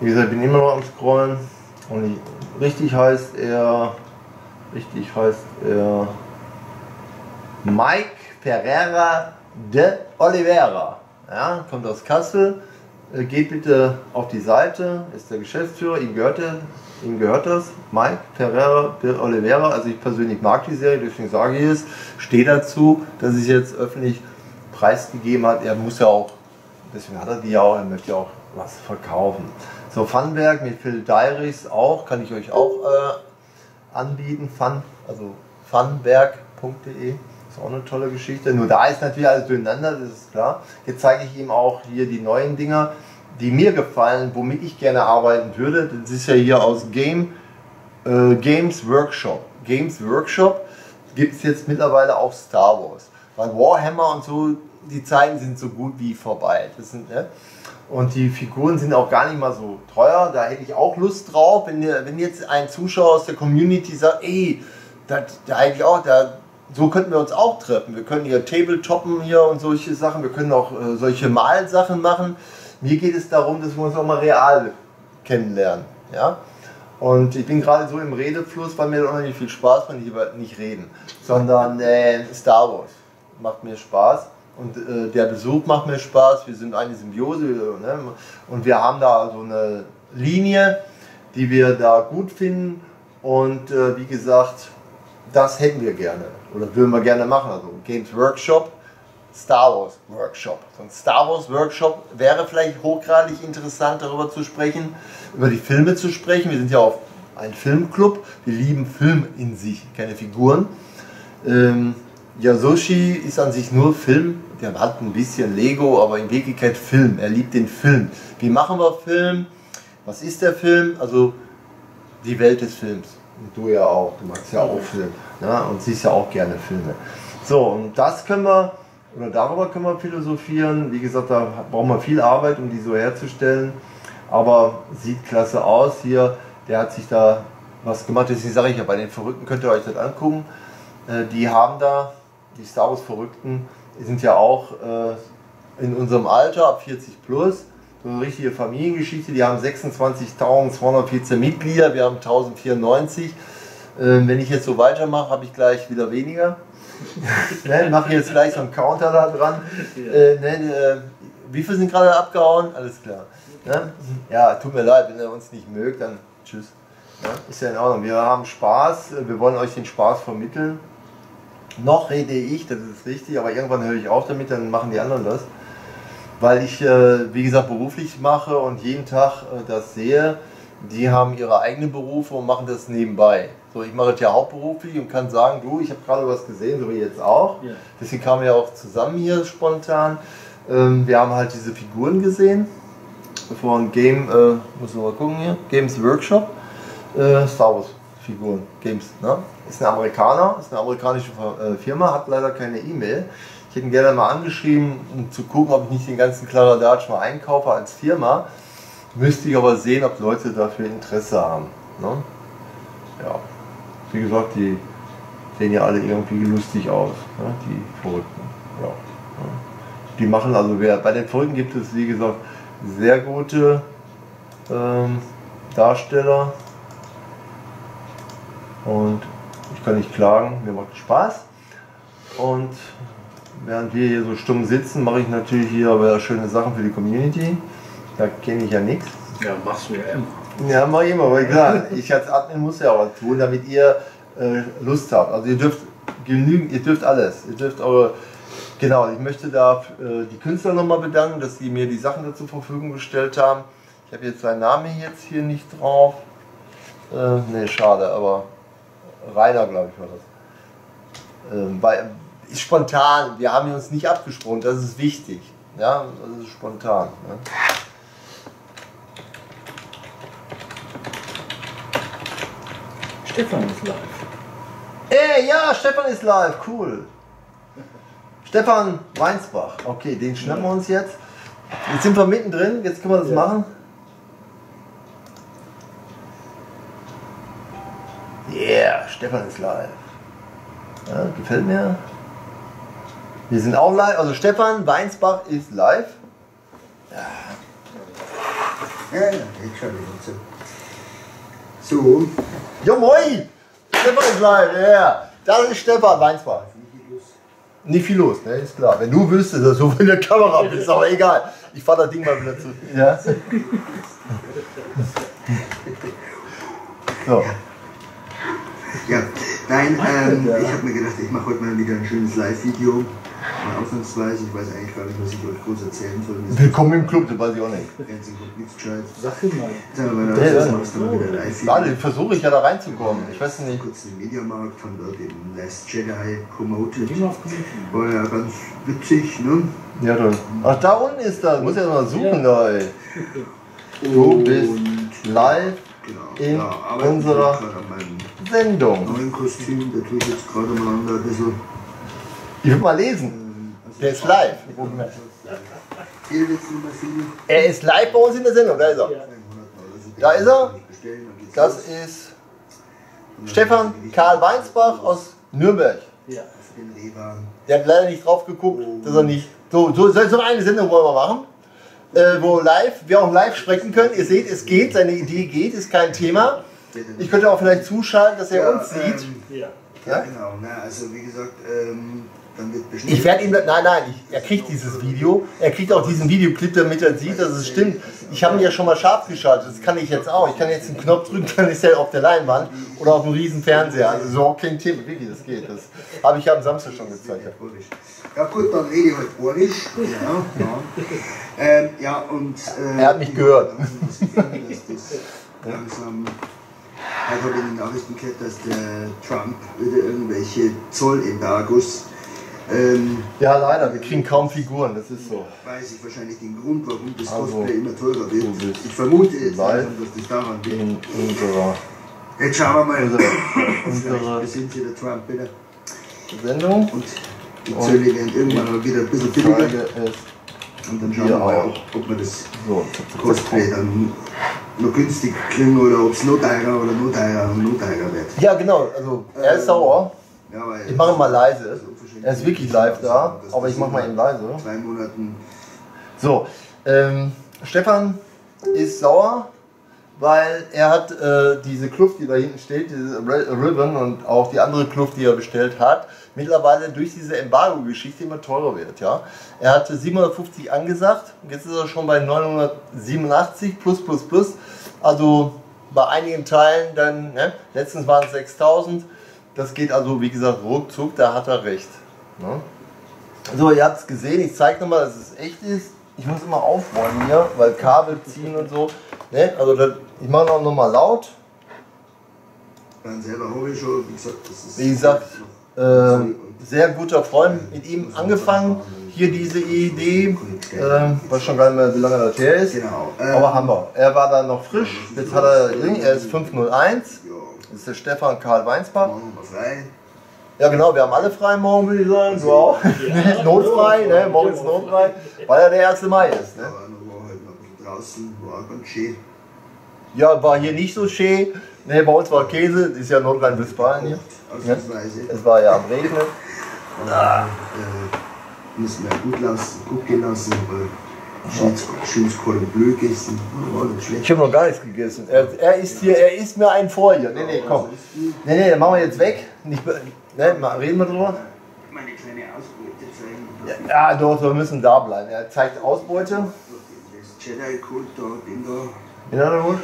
Wie gesagt, ich bin immer noch am Scrollen. Und die- richtig heißt er, richtig heißt er Mike Ferreira de Oliveira. Ja, kommt aus Kassel. Äh, Geht bitte auf die Seite, ist der Geschäftsführer, ihm gehört, der, ihm gehört das. Mike Ferreira de Oliveira. Also ich persönlich mag die Serie, deswegen sage ich es. Stehe dazu, dass es jetzt öffentlich preisgegeben hat. Er muss ja auch, deswegen hat er die ja auch, er möchte ja auch was verkaufen. So, Funwerk mit Phil Diaries auch, kann ich euch auch äh, anbieten. Fun, also funwerk.de. Ist auch eine tolle Geschichte. Nur da ist natürlich alles durcheinander, das ist klar. Jetzt zeige ich ihm auch hier die neuen Dinger, die mir gefallen, womit ich gerne arbeiten würde. Das ist ja hier aus Game, äh, Games Workshop. Games Workshop gibt es jetzt mittlerweile auch Star Wars. Weil Warhammer und so, die Zeiten sind so gut wie vorbei. Das sind, ne? Und die Figuren sind auch gar nicht mal so teuer. Da hätte ich auch Lust drauf, wenn, wenn jetzt ein Zuschauer aus der Community sagt, ey, da, eigentlich auch, da, so könnten wir uns auch treffen. Wir können hier Tabletoppen hier und solche Sachen. Wir können auch äh, solche Malsachen machen. Mir geht es darum, dass wir uns auch mal real kennenlernen. Ja? Und ich bin gerade so im Redefluss, weil mir unheimlich viel Spaß macht, über- nicht reden, sondern äh, Star Wars macht mir Spaß. Und äh, der Besuch macht mir Spaß. Wir sind eine Symbiose ne? und wir haben da so eine Linie, die wir da gut finden. Und äh, wie gesagt, das hätten wir gerne oder würden wir gerne machen. Also Games Workshop, Star Wars Workshop. So ein Star Wars Workshop wäre vielleicht hochgradig interessant, darüber zu sprechen, über die Filme zu sprechen. Wir sind ja auch ein Filmclub. Wir lieben Film in sich, keine Figuren. Ähm, Yasushi ist an sich nur Film. Der hat ein bisschen Lego, aber in Wirklichkeit Film. Er liebt den Film. Wie machen wir Film? Was ist der Film? Also die Welt des Films. Und du ja auch. Du magst ja auch Film. Ne? Und siehst ja auch gerne Filme. So, und das können wir, oder darüber können wir philosophieren. Wie gesagt, da brauchen wir viel Arbeit, um die so herzustellen. Aber sieht klasse aus hier. Der hat sich da was gemacht. Deswegen sage ich ja, bei den Verrückten könnt ihr euch das angucken. Äh, Die haben da, die Star Wars Verrückten, die sind ja auch äh, in unserem Alter, ab 40 plus. So eine richtige Familiengeschichte. Die haben 26.214 Mitglieder, wir haben 1094. Äh, wenn ich jetzt so weitermache, habe ich gleich wieder weniger. (laughs) ne, mache jetzt gleich so einen Counter da dran. Äh, ne, äh, wie viele sind gerade abgehauen? Alles klar. Ne? Ja, tut mir leid, wenn ihr uns nicht mögt, dann tschüss. Ja, ist ja in Ordnung. Wir haben Spaß, wir wollen euch den Spaß vermitteln. Noch rede ich, das ist richtig, aber irgendwann höre ich auf damit, dann machen die anderen das. Weil ich, äh, wie gesagt, beruflich mache und jeden Tag äh, das sehe. Die haben ihre eigenen Berufe und machen das nebenbei. So, ich mache es ja hauptberuflich und kann sagen, du, ich habe gerade was gesehen, so wie jetzt auch. Ja. Deswegen kamen wir auch zusammen hier spontan. Ähm, wir haben halt diese Figuren gesehen von Game, äh, muss mal gucken hier, Games Workshop, äh, Star Wars Figuren, Games, ne? Ist ein Amerikaner, ist eine amerikanische äh, Firma, hat leider keine E-Mail. Ich hätte ihn gerne mal angeschrieben, um zu gucken, ob ich nicht den ganzen Kladderadatsch mal einkaufe als Firma. Müsste ich aber sehen, ob Leute dafür Interesse haben. Ne? Ja, wie gesagt, die sehen ja alle irgendwie lustig aus, ne? die Verrückten. Ja. Die machen also, wer, bei den Verrückten gibt es, wie gesagt, sehr gute ähm, Darsteller. Und ich kann nicht klagen, mir macht Spaß. Und während wir hier so stumm sitzen, mache ich natürlich hier aber schöne Sachen für die Community. Da kenne ich ja nichts. Ja, machst du ja immer. Ja, mach ich immer, aber klar, ich als Admin muss ja auch was tun, damit ihr äh, Lust habt. Also ihr dürft genügen, ihr dürft alles. Ihr dürft eure, genau, ich möchte da äh, die Künstler nochmal bedanken, dass sie mir die Sachen da zur Verfügung gestellt haben. Ich habe jetzt seinen Namen jetzt hier nicht drauf. Äh, ne, schade, aber Rainer, glaube ich, war das. Ähm, weil, ist spontan, wir haben uns nicht abgesprochen, das ist wichtig. Ja, das ist spontan. Ne? Stefan ist live. Ey, ja, Stefan ist live, cool. Stefan Weinsbach, okay, den schnappen wir uns jetzt. Jetzt sind wir mittendrin, jetzt können wir das Ja. machen. Yeah, Stefan ist live. Ja, gefällt mir. Wir sind auch live. Also Stefan Weinsbach ist live. Ja, ja, ich schaue dir zu. Jo moin! Stefan ist live, ja. Yeah. Das ist Stefan Weinsbach. Nicht viel los, ne? Ist klar. Wenn du wüsstest, dass du in der Kamera (laughs) bist, aber egal. Ich fahr das Ding mal wieder zu. Ja. So. Ja, nein, ähm, ich habe mir gedacht, ich mache heute mal wieder ein schönes Live-Video. Mal ausnahmsweise, ich weiß eigentlich gar nicht, was ich euch groß erzählen soll. Willkommen im Club, das weiß ich auch nicht. Nichts Gescheites. Sag mal. Wir mal, das machst du mal wieder Live-Video. Gerade versuche ich ja da reinzukommen. Ich weiß nicht. kurz den Mediamarkt von dort den Last Jedi promoted. War ja ganz witzig, ne? Ja, dann. Ach, da unten ist das. Muss ja mal suchen da, ey. Du bist live Genau. In unserer- Sendung. neuen Kostüm, da tue ich jetzt gerade mal an, bisschen. Ich will mal lesen. Der ist live. Er ist live bei uns in der Sendung. Da ist er. Da ist er. Das ist Stefan Karl Weinsbach aus Nürnberg. Der hat leider nicht drauf geguckt, dass er nicht. So, so, so eine Sendung wollen wir machen. Äh, wo live, wir auch live sprechen können. Ihr seht, es geht, seine Idee geht, ist kein Thema. Ich könnte auch vielleicht zuschalten, dass er uns sieht. Ähm, Ja. ja, Ja? genau. Na, also wie gesagt, ähm, dann wird bestimmt. Ich werde ihm, nein, nein, ich, er kriegt dieses Video, er kriegt auch diesen Videoclip, damit er sieht, dass es stimmt. Ich habe ihn ja schon mal scharf geschaltet, das kann ich jetzt auch. Ich kann jetzt einen Knopf drücken, dann ist er auf der Leinwand oder auf einem riesen Fernseher. Also so kein Thema, wirklich, das geht. Das habe ich ja am Samstag schon gezeigt. Ja gut, dann rede ich halt Borisch. Ja, ja. Ähm, ja und... Äh, Er hat mich gehört. Also, das dass das langsam... Heute habe ich in den Nachrichten gehört, dass der Trump wieder irgendwelche Zollembargos... Ähm, Ja, leider, wir kriegen kaum Figuren, das ist so. weiß ich wahrscheinlich den Grund, warum das Also, Cosplay immer teurer wird. Ich vermute jetzt langsam, dass das daran liegt. In unserer Jetzt schauen wir mal. unsere (laughs) Vielleicht besinnt sich der Trump wieder. Sendung. Und die Zölle werden irgendwann mal wieder ein bisschen billiger. Und dann schauen wir mal, auch. ob, ob wir das so. Cosplay dann noch günstig kriegen oder ob es noch teurer oder noch teurer und noch teurer wird. Ja, genau, also er ist sauer. Ja, Ich mache mal leise. Er ist wirklich live da, aber ich mache mal eben leise. Zwei Monaten. So, ähm, Stefan ist sauer, weil er hat äh, diese Kluft, die da hinten steht, diese Ribbon und auch die andere Kluft, die er bestellt hat, mittlerweile durch diese Embargo-Geschichte immer teurer wird. Ja? Er hatte 750 angesagt, jetzt ist er schon bei 987 plus plus plus. Also bei einigen Teilen dann, ne? letztens waren es 6000. Das geht also, wie gesagt, ruckzuck, da hat er recht. Ne? So, ihr habt es gesehen, ich zeige nochmal, dass es echt ist. Ich muss immer aufräumen hier, weil Kabel ziehen und so. Ne? Also das, ich mache auch nochmal laut. Dann selber habe ich schon, wie gesagt, das ist. Wie gesagt, äh, sehr guter Freund mit ihm angefangen. Hier diese Idee, äh, weiß schon gar nicht mehr, wie lange das her ist. Genau. Ähm, Aber haben wir. Er war da noch frisch. Jetzt hat er, er ist 501. Ja, Das ist der Stefan Karl Weinsbach. machen wir frei. Ja genau, wir haben alle frei morgen, würde ich sagen. Du auch. (laughs) notfrei, ne? morgen ist notfrei, weil er der 1. Mai ist. Ne? Halt draußen, war ganz schön. Ja, war hier nicht so schön. Ne, bei uns war Käse, das ist ja Nordrhein-Westfalen hier. Ausnahmsweise. Es war ja am Regnen. Äh, müssen wir gut, lassen, gut gehen lassen, aber schönes, schönes Cordon Bleu gegessen. Ich habe noch gar nichts gegessen. Er, er ist hier, er isst mir einen vor hier. Nee, nee, komm. Nee, nee, den machen wir jetzt weg. Nicht, ne, mal reden wir drüber. Meine kleine Ausbeute zeigen. Ja, doch, wir müssen da bleiben. Er zeigt Ausbeute. Das Jedi-Kult da, den da. Den hat er gut.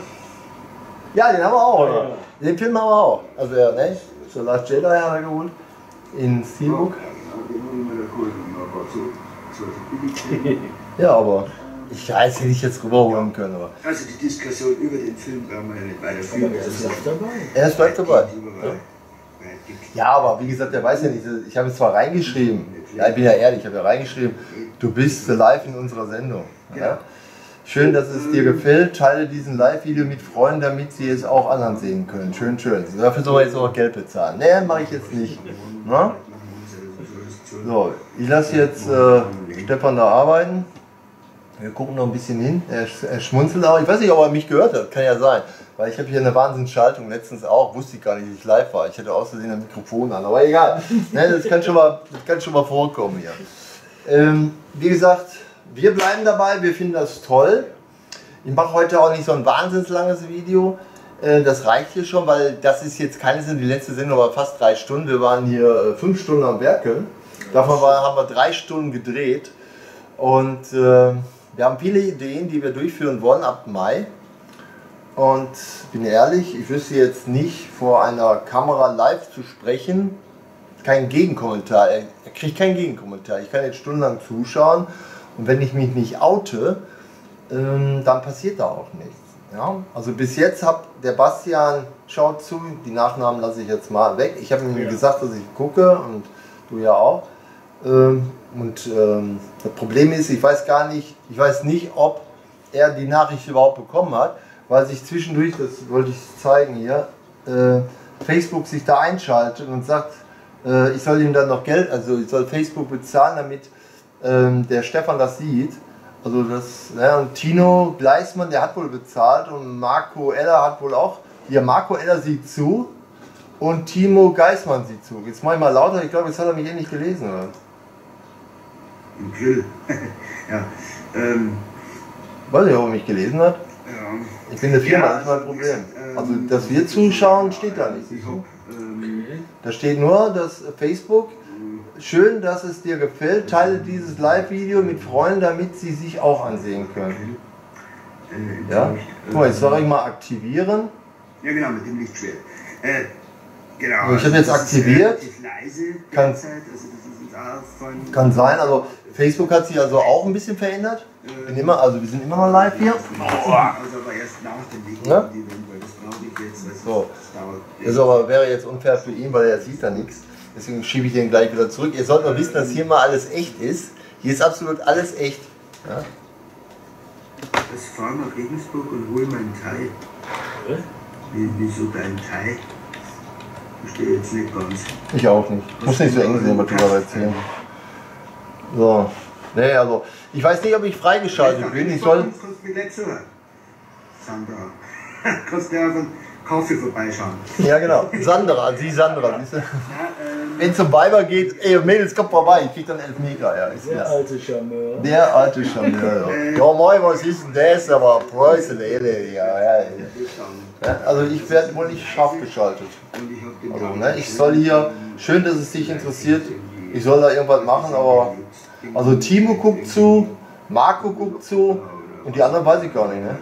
Ja, den haben wir auch, oder? Den Film haben wir auch. Also, ja, ne? So Last Jedi hat er geholt. In Steelbook. (laughs) Ja, genau, aber ich weiß, hätte ich jetzt rüberholen können. Aber Also die Diskussion über den Film brauchen wir ja nicht weiterführen. Er ist dabei. er ist bleibt dabei. Ja, aber wie gesagt, der weiß ja nicht. Ich habe es zwar reingeschrieben. Ja, ich bin ja ehrlich, ich habe ja reingeschrieben, du bist live in unserer Sendung. Ja? Schön, dass es dir gefällt. Teile diesen Live-Video mit Freunden, damit sie es auch anderen sehen können. Schön, schön. Dafür soll man jetzt auch Geld bezahlen. Nee, mache ich jetzt nicht. Na? So, ich lasse jetzt äh, Stefan da arbeiten. Wir gucken noch ein bisschen hin. Er, er schmunzelt auch. Ich weiß nicht, ob er mich gehört hat. Kann ja sein. Weil ich habe hier eine Wahnsinnsschaltung, letztens auch, wusste ich gar nicht, dass ich live war. Ich hatte aus Versehen ein Mikrofon an, aber egal. ne, das, kann schon mal, das kann schon mal vorkommen hier. Ähm, wie gesagt, wir bleiben dabei, wir finden das toll. Ich mache heute auch nicht so ein wahnsinns langes Video. Äh, Das reicht hier schon, weil das ist jetzt keine Sendung, die letzte Sendung war fast drei Stunden. Wir waren hier äh, fünf Stunden am Werkeln. Davon haben wir drei Stunden gedreht. Und äh, wir haben viele Ideen, die wir durchführen wollen ab Mai. Und bin ehrlich, ich wüsste jetzt nicht vor einer Kamera live zu sprechen. Kein Gegenkommentar. Er kriegt keinen Gegenkommentar. Ich kann jetzt stundenlang zuschauen. Und wenn ich mich nicht oute, ähm, dann passiert da auch nichts. Ja? Also bis jetzt hat der Bastian, schaut zu, die Nachnamen lasse ich jetzt mal weg. Ich habe ihm Ja. gesagt, dass ich gucke und du ja auch. Ähm, und ähm, das Problem ist, ich weiß gar nicht, ich weiß nicht, ob er die Nachricht überhaupt bekommen hat, weil sich zwischendurch, das wollte ich zeigen hier, äh, Facebook sich da einschaltet und sagt, äh, ich soll ihm dann noch Geld, also ich soll Facebook bezahlen, damit ähm, der Stefan das sieht. Also das, ja, und Tino Gleismann, der hat wohl bezahlt und Marco Eller hat wohl auch, hier Marco Eller sieht zu und Timo Geismann sieht zu. Jetzt mach ich mal lauter, ich glaube, jetzt hat er mich eh nicht gelesen. Oder? Grill. (laughs) ja. Ähm, Weiß nicht, ob er mich gelesen hat. ja. Ich bin eine Firma, Ja, das ist mein also, Problem. gesagt, ähm, Also, dass wir zuschauen, steht da nicht. Ich hab, ähm, Da steht nur, dass Facebook, schön, dass es dir gefällt, teile dieses Live-Video mit Freunden, damit sie sich auch ansehen können. äh, Ja? Guck mal, jetzt ähm, soll ich mal aktivieren. Ja, genau, mit dem Lichtschwert. Äh, genau. Also ich hab jetzt das ist aktiviert. Kann- also. Kann sein, also Facebook hat sich also auch ein bisschen verändert. Bin immer, also wir sind immer noch live hier. Also aber erst nach dem Licht, Ja? jetzt. So. Das aber wäre jetzt unfair für ihn, weil er sieht da nichts. Deswegen schiebe ich den gleich wieder zurück. Ihr sollt mal wissen, dass hier mal alles echt ist. Hier ist absolut alles echt. Ja? Ich fahre nach Regensburg und hole meinen Thai. Hä? Wie, wieso dein Thai? Verstehe jetzt nicht ganz. Ich auch nicht. Ich muss nicht so eng sehen, was du da erzählen. So. Nee, also ich weiß nicht, ob ich freigeschaltet bin. Ich soll. Sandra. (laughs) Kannst du auf einen Kaffee vorbeischauen. Ja genau. Sandra, sie Sandra. siehst du? Ja, Wenn es zum Weiber geht, ey Mädels, kommt vorbei, ich krieg dann Elfmeter. Ja, ist Der klar. alte Charmeur. Der alte Charmeur. Ja, (laughs) ja moin, was ist denn das? Aber Preußen, ey, ja, ja, ja. Also ich werde wohl nicht scharf geschaltet. Also, ne, ich soll hier, schön, dass es dich interessiert, ich soll da irgendwas machen, aber also Timo guckt zu, Marco guckt zu und die anderen weiß ich gar nicht, ne?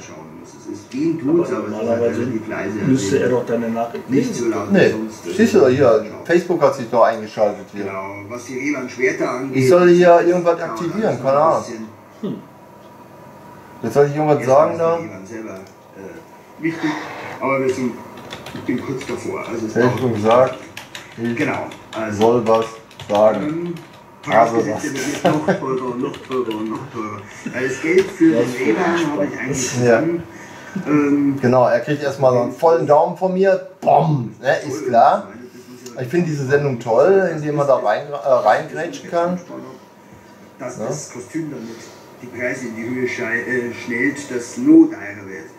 Gehen tut's, aber ist halt Normalerweise relativ leise. müsste er doch deine Nachricht nicht so laut Nee, siehst du da hier. Facebook hat sich doch eingeschaltet hier. Genau, was die Relan Schwerter angeht. Ich soll hier irgendwas das aktivieren, keine ein Ahnung. bisschen- Jetzt soll ich irgendwas Erstmal sagen da? die selber äh, wichtig, aber wir sind, ich bin kurz davor. Also es Ich schon gesagt, ich Genau, also. soll was sagen. Ähm, Also noch teurer und noch teurer und noch teurer. Weil das Geld für den Relan habe ich eigentlich Ja. zusammen. Ähm, Genau, er kriegt erstmal so einen vollen Daumen von mir. Bom, ne, ist klar. Ich finde diese Sendung toll, indem man da rein, äh, reingrätschen kann. Dass Ja. das Kostüm nicht die Preise in die Höhe äh, schnellt, dass nur teurer wird.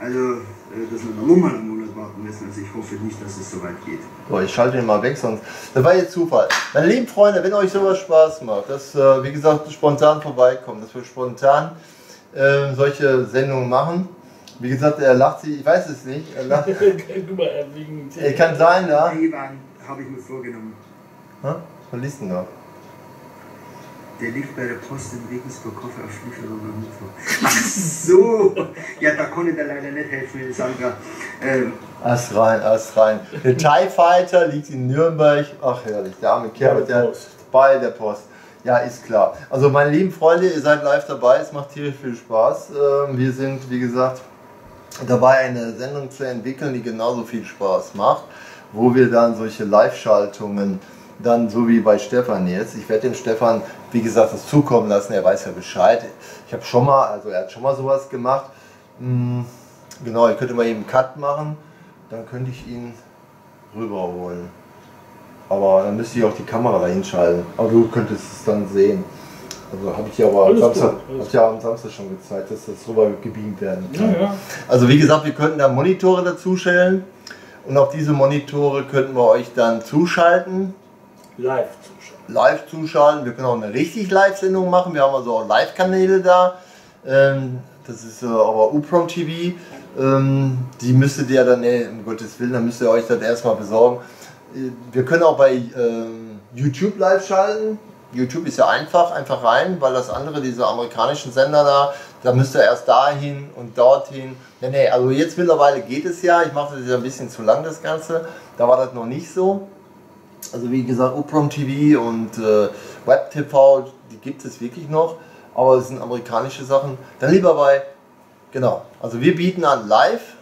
Also, äh, dass wir noch mal einen Monat warten müssen. Also ich hoffe nicht, dass es so weit geht. So, ich schalte den mal weg, sonst. Das war jetzt Zufall. Meine lieben Freunde, wenn euch sowas Spaß macht, dass, äh, wie gesagt, spontan vorbeikommt, dass wir spontan äh, solche Sendungen machen. Wie gesagt, er lacht sich, ich weiß es nicht. Er lacht, (laughs) Guck mal, er wegen er kann sein, ja. Ivan habe ich mir vorgenommen. Hä? Was liest denn da? Der liegt bei der Post in Regensburg, hoffe auf Lieferung am Mittwoch. (laughs) Ach so! Ja, da konnte der leider nicht helfen, Sandra. Ähm, Ast rein, Ast rein. Der TIE Fighter liegt in Nürnberg. Ach herrlich, der arme Kerl mit der Post. bei der Post. Ja, ist klar. Also meine lieben Freunde, ihr seid live dabei, es macht tierisch viel Spaß. Ähm, Wir sind, wie gesagt, dabei eine Sendung zu entwickeln, die genauso viel Spaß macht, wo wir dann solche Live-Schaltungen dann so wie bei Stefan jetzt. Ich werde dem Stefan, wie gesagt, das zukommen lassen, er weiß ja Bescheid. Ich habe schon mal, also er hat schon mal sowas gemacht. Hm, Genau, ich könnte mal eben einen Cut machen, dann könnte ich ihn rüberholen. Aber dann müsste ich auch die Kamera dahin schalten. Aber du könntest es dann sehen. Also habe ich ja aber am Samstag, hab ich ja am Samstag schon gezeigt, dass das rüber gebeamt werden Ja, kann. ja. Also wie gesagt, wir könnten da Monitore dazustellen und auf diese Monitore könnten wir euch dann zuschalten, Live zuschauen. live zuschalten. Wir können auch eine richtig Live-Sendung machen. Wir haben also auch Live-Kanäle da. Ähm, das ist äh, aber UPROM TV. Ähm, die müsstet ihr dann, nee, um Gottes Willen, dann müsst ihr euch das erstmal besorgen. Äh, Wir können auch bei ähm, YouTube live schalten. YouTube ist ja einfach, einfach rein, weil das andere, diese amerikanischen Sender da, da müsst ihr erst dahin und dorthin. Nee, nee, also jetzt mittlerweile geht es ja. Ich mache das ja ein bisschen zu lang, das Ganze. Da war das noch nicht so. Also wie gesagt, Oprom TV und äh, Web TV, die gibt es wirklich noch, aber es sind amerikanische Sachen. Dann lieber bei, genau, also wir bieten an live,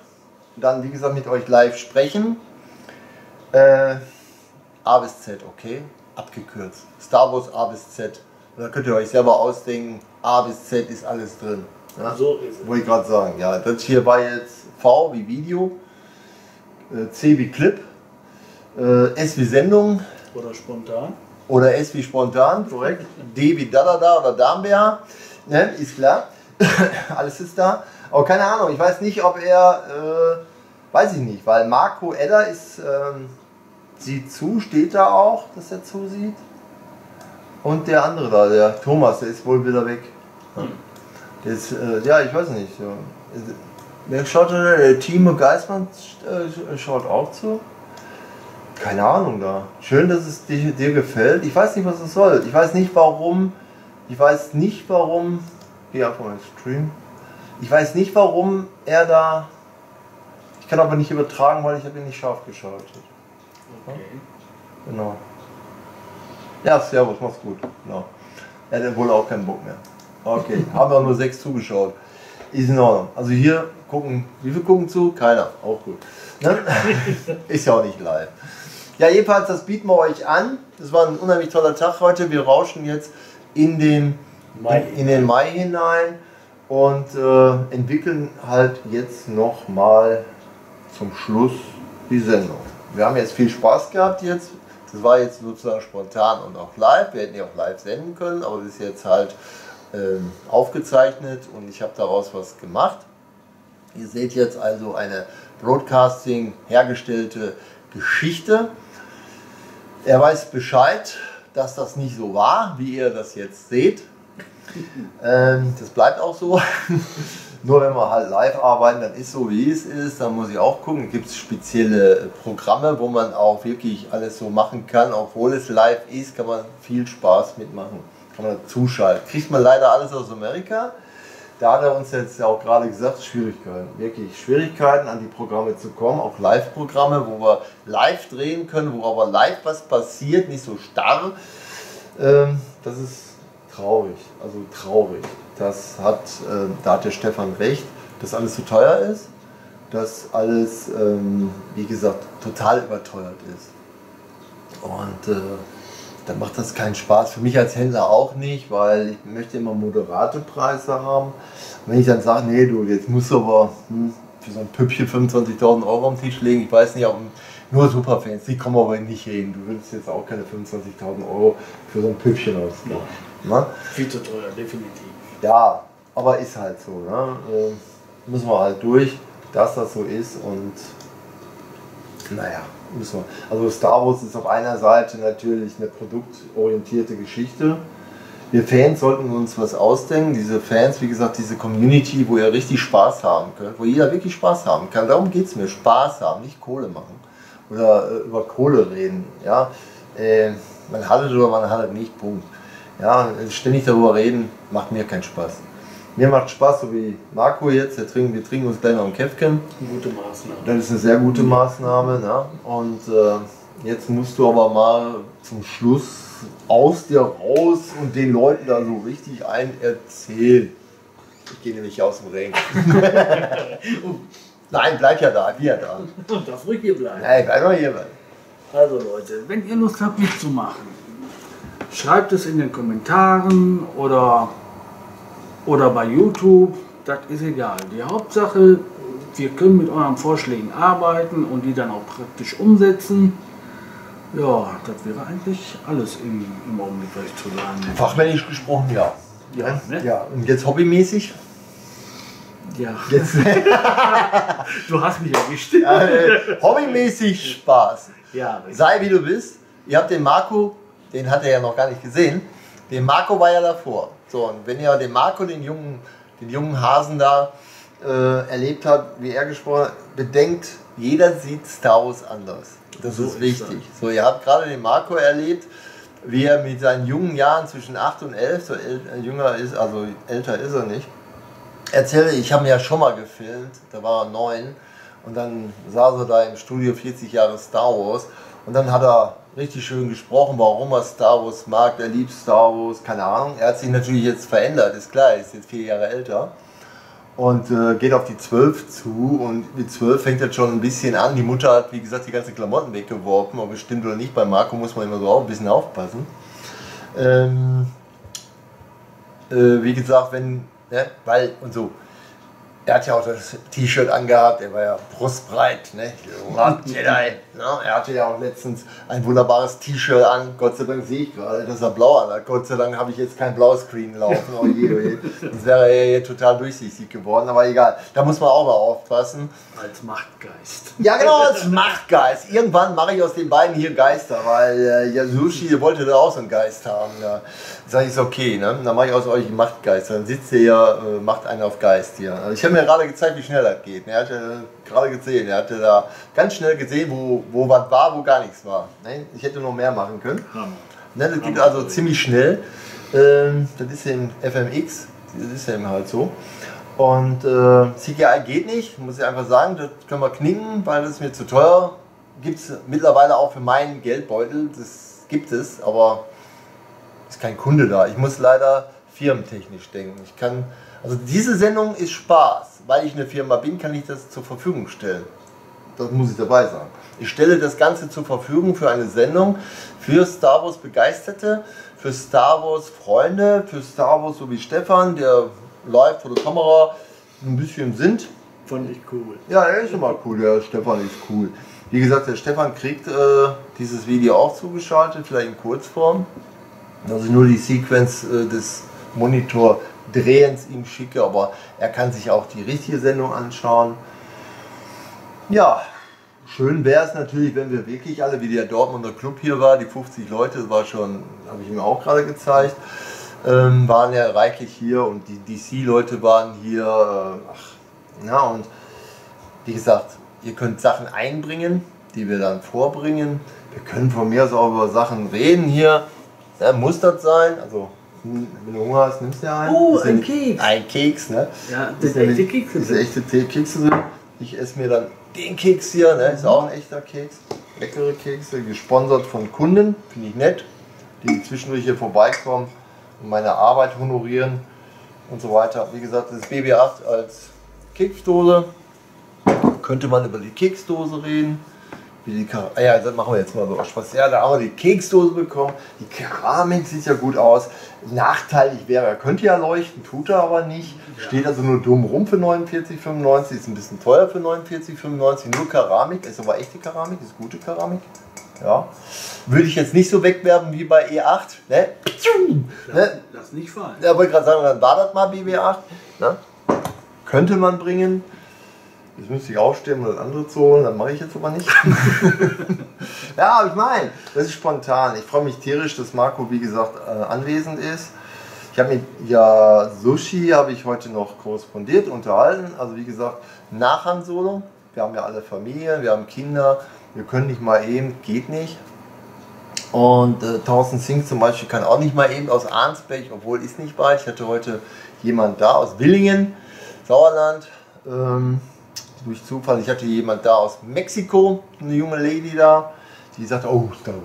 dann wie gesagt mit euch live sprechen. Äh, A bis Z, okay, abgekürzt. Star Wars A bis Z. Da könnt ihr euch selber ausdenken, A bis Z ist alles drin. Ja? So ist es. Wollte ich gerade sagen, ja, das hier war jetzt V wie Video, äh, C wie Clip, äh, S wie Sendung Oder spontan. oder S wie spontan, korrekt. (laughs) D wie Dadada oder Dambea, ne, ist klar. (laughs) Alles ist da. Aber keine Ahnung, ich weiß nicht, ob er, äh, weiß ich nicht, weil Marco Edder ist, ähm, sieht zu, steht da auch, dass er zusieht. Und der andere da, der Thomas, der ist wohl wieder weg. Der ist, äh, ja, ich weiß nicht. Ja. Wer schaut da? Der Timo Geismann äh, schaut auch zu. Keine Ahnung da. Schön, dass es dir, dir gefällt. Ich weiß nicht, was es soll. Ich weiß nicht, warum. Ich weiß nicht, warum. Geh einfach mal Stream. Ich weiß nicht, warum er da. Ich kann aber nicht übertragen, weil ich habe ihn nicht scharf geschaltet. Okay. Genau. Ja, servus, mach's gut. Genau. Er hat wohl auch keinen Bock mehr. Okay, (laughs) haben wir auch nur sechs zugeschaut. Ist in Ordnung. Also hier gucken, wie viele gucken zu? Keiner. Auch gut. Ne? (laughs) Ist ja auch nicht live. Ja, jedenfalls, das bieten wir euch an. Das war ein unheimlich toller Tag heute. Wir rauschen jetzt in den Mai. in, in den Mai hinein und äh, entwickeln halt jetzt nochmal zum Schluss die Sendung. Wir haben jetzt viel Spaß gehabt jetzt. Das war jetzt sozusagen spontan und auch live. Wir hätten ja auch live senden können, aber das ist jetzt halt ähm, aufgezeichnet und ich habe daraus was gemacht. Ihr seht jetzt also eine Broadcasting hergestellte Geschichte. Er weiß Bescheid, dass das nicht so war, wie ihr das jetzt seht. Ähm, das bleibt auch so. (laughs) Nur wenn wir halt live arbeiten, dann ist so wie es ist. Dann muss ich auch gucken. Gibt es spezielle Programme, wo man auch wirklich alles so machen kann. Obwohl es live ist, kann man viel Spaß mitmachen. Kann man zuschalten. Kriegt man leider alles aus Amerika. Da hat er uns jetzt ja auch gerade gesagt, Schwierigkeiten. Wirklich Schwierigkeiten, an die Programme zu kommen. Auch Live-Programme, wo wir live drehen können, wo aber live was passiert, nicht so starr. Ähm, das ist traurig, also traurig. Das hat, äh, da hat der Stefan recht, dass alles zu teuer ist, dass alles, ähm, wie gesagt, total überteuert ist. Und äh, dann macht das keinen Spaß. Für mich als Händler auch nicht, weil ich möchte immer moderate Preise haben. Wenn ich dann sage, nee, du, jetzt musst du aber hm, für so ein Püppchen 25.000 Euro am Tisch legen, ich weiß nicht, ob nur Superfans, die kommen aber nicht hin. Du würdest jetzt auch keine 25.000 Euro für so ein Püppchen ausgeben. Ne? Viel zu teuer, definitiv. Ja, aber ist halt so. Ne? Äh, müssen wir halt durch, dass das so ist und naja, müssen wir. Also Star Wars ist auf einer Seite natürlich eine produktorientierte Geschichte. Wir Fans sollten uns was ausdenken. Diese Fans, wie gesagt, diese Community, wo ihr richtig Spaß haben könnt, wo jeder wirklich Spaß haben kann. Darum geht es mir. Spaß haben, nicht Kohle machen. Oder äh, über Kohle reden. Ja? Äh, man hat es oder man hat es nicht. Punkt. Ja, ständig darüber reden, macht mir keinen Spaß. Mir macht Spaß, so wie Marco jetzt, wir trinken, wir trinken uns gleich noch ein Käffchen. Gute Maßnahme. Das ist eine sehr gute Maßnahme. Ne? Und äh, jetzt musst du aber mal zum Schluss aus dir raus und den Leuten da so richtig ein erzählen. Ich gehe nämlich aus dem Ring. (laughs) (laughs) Nein, bleib ja da, wir da. Und (laughs) darf ruhig hier bleiben. Nein, bleib mal hier. Also Leute, wenn ihr Lust habt mitzumachen, schreibt es in den Kommentaren oder, oder bei YouTube. Das ist egal. Die Hauptsache, wir können mit euren Vorschlägen arbeiten und die dann auch praktisch umsetzen. Ja, das wäre eigentlich alles im, im Augenblick, was ich zu sagen. Fachmännisch gesprochen, ja. Ja, ne? Ja, und jetzt hobbymäßig? Ja. Jetzt (laughs) Du hast mich erwischt. äh, hobbymäßig Spaß. Ja, richtig. Sei wie du bist. Ihr habt den Marco, den hat er ja noch gar nicht gesehen. Den Marco war ja davor. So, und wenn ihr den Marco, den jungen, den jungen Hasen da äh, erlebt habt, wie er gesprochen hat, bedenkt, jeder sieht Star Wars anders. Das So ist ist wichtig. So, ihr habt gerade den Marco erlebt, wie er mit seinen jungen Jahren zwischen 8 und 11, so äl äh, jünger ist, also älter ist er nicht, erzähle, ich habe ihn ja schon mal gefilmt, da war er neun und dann saß er da im Studio 40 Jahre Star Wars und dann hat er richtig schön gesprochen, warum er Star Wars mag, er liebt Star Wars, keine Ahnung. Er hat sich natürlich jetzt verändert, ist klar, er ist jetzt vier Jahre älter und äh, geht auf die 12 zu und mit 12 fängt er schon ein bisschen an. Die Mutter hat, wie gesagt, die ganzen Klamotten weggeworfen, ob es stimmt oder nicht. Bei Marco muss man immer so auch ein bisschen aufpassen. Ähm, äh, wie gesagt, wenn, ne, weil und so. Er hat ja auch das T-Shirt angehabt, er war ja brustbreit, ne? (laughs) Jedi. Ne? Er hatte ja auch letztens ein wunderbares T-Shirt an. Gott sei Dank sehe ich gerade, dass er blau an hat. Gott sei Dank habe ich jetzt kein Blauscreen laufen. Oh je, oh je. Sonst wäre er ja total durchsichtig geworden, aber egal. Da muss man auch mal aufpassen. Als Machtgeist. Ja, genau, als Machtgeist. Irgendwann mache ich aus den beiden hier Geister, weil äh, Yasushi wollte da auch so einen Geist haben. Ja. Sag ich, ist okay, ne? Dann mache ich aus euch einen Machtgeist. Dann sitzt ihr ja, äh, macht einen auf Geist hier. Also ich habe mir gerade gezeigt, wie schnell das geht. Er hatte gerade gesehen, er hatte da ganz schnell gesehen, wo, wo was war, wo gar nichts war. Ne? Ich hätte noch mehr machen können. Ne, das geht also ziemlich schnell. Ähm, das ist im FMX, das ist ja eben halt so. Und äh, CGI geht nicht, muss ich einfach sagen, das können wir knicken, weil das ist mir zu teuer. Gibt es mittlerweile auch für meinen Geldbeutel, das gibt es, aber ist kein Kunde da. Ich muss leider firmentechnisch denken. Ich kann, also diese Sendung ist Spaß, weil ich eine Firma bin, kann ich das zur Verfügung stellen. Das muss ich dabei sagen. Ich stelle das Ganze zur Verfügung für eine Sendung für Star Wars Begeisterte, für Star Wars Freunde, für Star Wars so wie Stefan, der live vor der Kamera ein bisschen sind. Fand ich cool. Ja, er ist immer cool, der Stefan ist cool. Wie gesagt, der Stefan kriegt äh, dieses Video auch zugeschaltet, vielleicht in Kurzform. Dass ich nur die Sequenz äh, des Monitor-Drehens ihm schicke, aber er kann sich auch die richtige Sendung anschauen. Ja, schön wäre es natürlich, wenn wir wirklich alle, wie der Dortmunder Club hier war, die 50 Leute, das war schon, habe ich ihm auch gerade gezeigt, ähm, waren ja reichlich hier und die DC-Leute waren hier. Äh, ach, ja, und wie gesagt, ihr könnt Sachen einbringen, die wir dann vorbringen. Wir können von mir aus auch über Sachen reden hier. Ja, muss das sein? Also, wenn du Hunger hast, nimmst du dir einen. Oh, Ist ja ein Keks. Ein Keks, ne? Ja, das ist ja echte Kekse. Das ist echte Te- Kekse sind. Ich esse mir dann den Keks hier, ne? Ist auch ein echter Keks. Leckere Kekse, gesponsert von Kunden, finde ich nett, die zwischendurch hier vorbeikommen und meine Arbeit honorieren und so weiter. Wie gesagt, das ist BB8 als Keksdose. Könnte man über die Keksdose reden. Wie die Kar ah ja, das machen wir jetzt mal so aus Spaß. Ja, da haben wir die Keksdose bekommen. Die Keramik sieht ja gut aus. Nachteilig wäre, er könnte ja leuchten, tut er aber nicht. Steht also nur dumm rum für 49,95. Ist ein bisschen teuer für 49,95. Nur Keramik, ist aber echte Keramik, ist gute Keramik. Ja. Würde ich jetzt nicht so wegwerben wie bei E8. Ne? Ne? Lass nicht fallen. Ja, wollte gerade sagen, dann war das mal BB8. Ne? Könnte man bringen. Jetzt müsste ich aufstehen, um das andere zu holen. Das mache ich jetzt aber nicht. (laughs) ja, aber ich meine, das ist spontan. Ich freue mich tierisch, dass Marco, wie gesagt, äh, anwesend ist. Ich habe mit ja Sushi habe ich heute noch korrespondiert, unterhalten. Also wie gesagt, nach Han Solo. Wir haben ja alle Familien, wir haben Kinder. Wir können nicht mal eben, geht nicht. Und äh, Thorsten Singh zum Beispiel kann auch nicht mal eben aus Arnsberg, obwohl ist nicht weit. Ich hatte heute jemand da aus Willingen, Sauerland. Ähm, durch Zufall, ich hatte jemand da aus Mexiko, eine junge Lady da, die sagte, oh, Wars.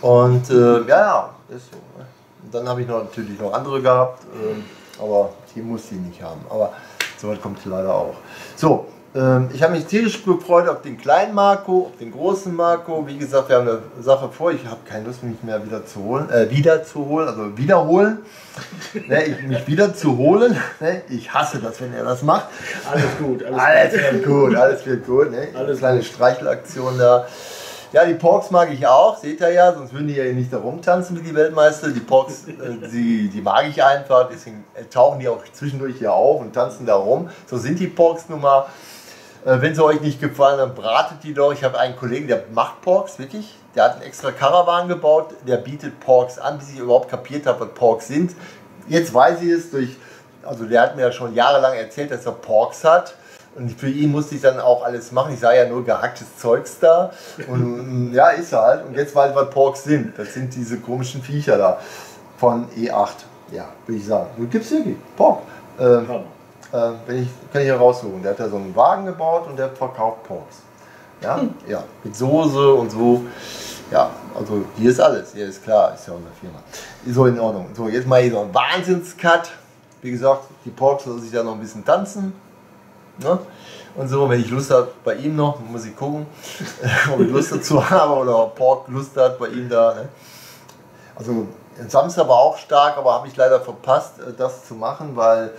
Und äh, ja, ja, ist so. Ne? Und dann habe ich noch, natürlich noch andere gehabt, ähm, aber die muss sie nicht haben. Aber so weit kommt sie leider auch. So, ich habe mich tierisch gefreut auf den kleinen Marco, auf den großen Marco. Wie gesagt, wir haben eine Sache vor. Ich habe keine Lust, mich mehr wieder zu holen, äh, wieder zu holen, also wiederholen. (laughs) ne, ich, mich wieder zu holen. Ne, ich hasse das, wenn er das macht. Alles gut. Alles, Alles wird gut, alles wird gut. Ne? Alles Kleine gut. Streichelaktion da. Ja, die Porks mag ich auch, seht ihr ja, sonst würden die ja nicht da rumtanzen wie die Weltmeister. Die Porks, äh, die, die mag ich einfach, deswegen tauchen die auch zwischendurch hier auf und tanzen da rum. So sind die Porks nun mal. Äh, wenn sie euch nicht gefallen, dann bratet die doch. Ich habe einen Kollegen, der macht Porks, wirklich. Der hat einen extra Caravan gebaut, der bietet Porks an, bis ich überhaupt kapiert habe, was Porks sind. Jetzt weiß ich es durch, also der hat mir ja schon jahrelang erzählt, dass er Porks hat. Und für ihn musste ich dann auch alles machen. Ich sah ja nur gehacktes Zeugs da. Und ja, ist er halt. Und jetzt weiß ich, was Porks sind. Das sind diese komischen Viecher da von E8. Ja, würde ich sagen. Du gibt's wirklich. Pork. Äh, Hammer. äh, wenn ich, kann ich hier raussuchen. Der hat da so einen Wagen gebaut und der verkauft Porks. Ja, ja, mit Soße und so. Ja, also hier ist alles. Hier ist klar, ist ja eine Firma. Ist so in Ordnung. So, jetzt mal hier so ein Wahnsinnscut. Wie gesagt, die Porks lassen sich da noch ein bisschen tanzen. Ne? Und so, wenn ich Lust habe, bei ihm noch, muss ich gucken, (laughs) ob ich Lust dazu habe oder ob Pork Lust hat bei ihm da. Ne? Also Samstag war auch stark, aber habe ich leider verpasst, äh, das zu machen, weil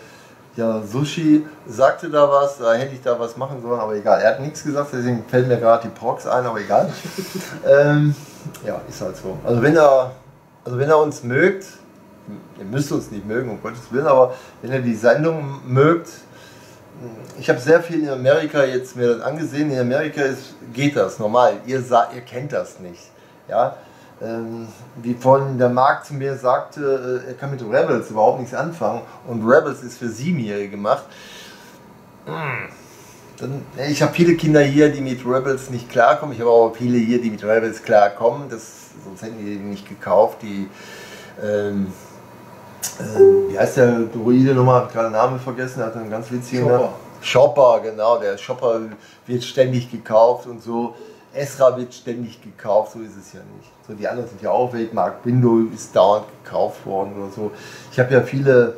ja, Sushi sagte da was, da hätte ich da was machen sollen, aber egal. Er hat nichts gesagt, deswegen fällt mir gerade die Porks ein, aber egal. (laughs) ähm, ja, ist halt so. Also wenn er, also wenn er uns mögt, ihr müsst uns nicht mögen, um Gottes Willen, aber wenn ihr die Sendung mögt, ich habe sehr viel in Amerika jetzt mir das angesehen. In Amerika ist, geht das normal. Ihr, ihr kennt das nicht. Ja? Ähm, wie vorhin der Marc zu mir sagte, äh, er kann mit Rebels überhaupt nichts anfangen und Rebels ist für Siebenjährige gemacht. Hm. Dann, äh, ich habe viele Kinder hier, die mit Rebels nicht klarkommen. Ich habe aber auch viele hier, die mit Rebels klarkommen. Das, sonst hätten die nicht gekauft. Die, ähm, äh, wie heißt der Druide nochmal? Hab gerade den Namen vergessen. Hat einen ganz witzigen Chopper. Namen. Shopper, genau. Der Shopper wird ständig gekauft und so. Esra wird ständig gekauft, so ist es ja nicht. So, die anderen sind ja auch weg. Mark Window ist dauernd gekauft worden oder so. Ich habe ja viele,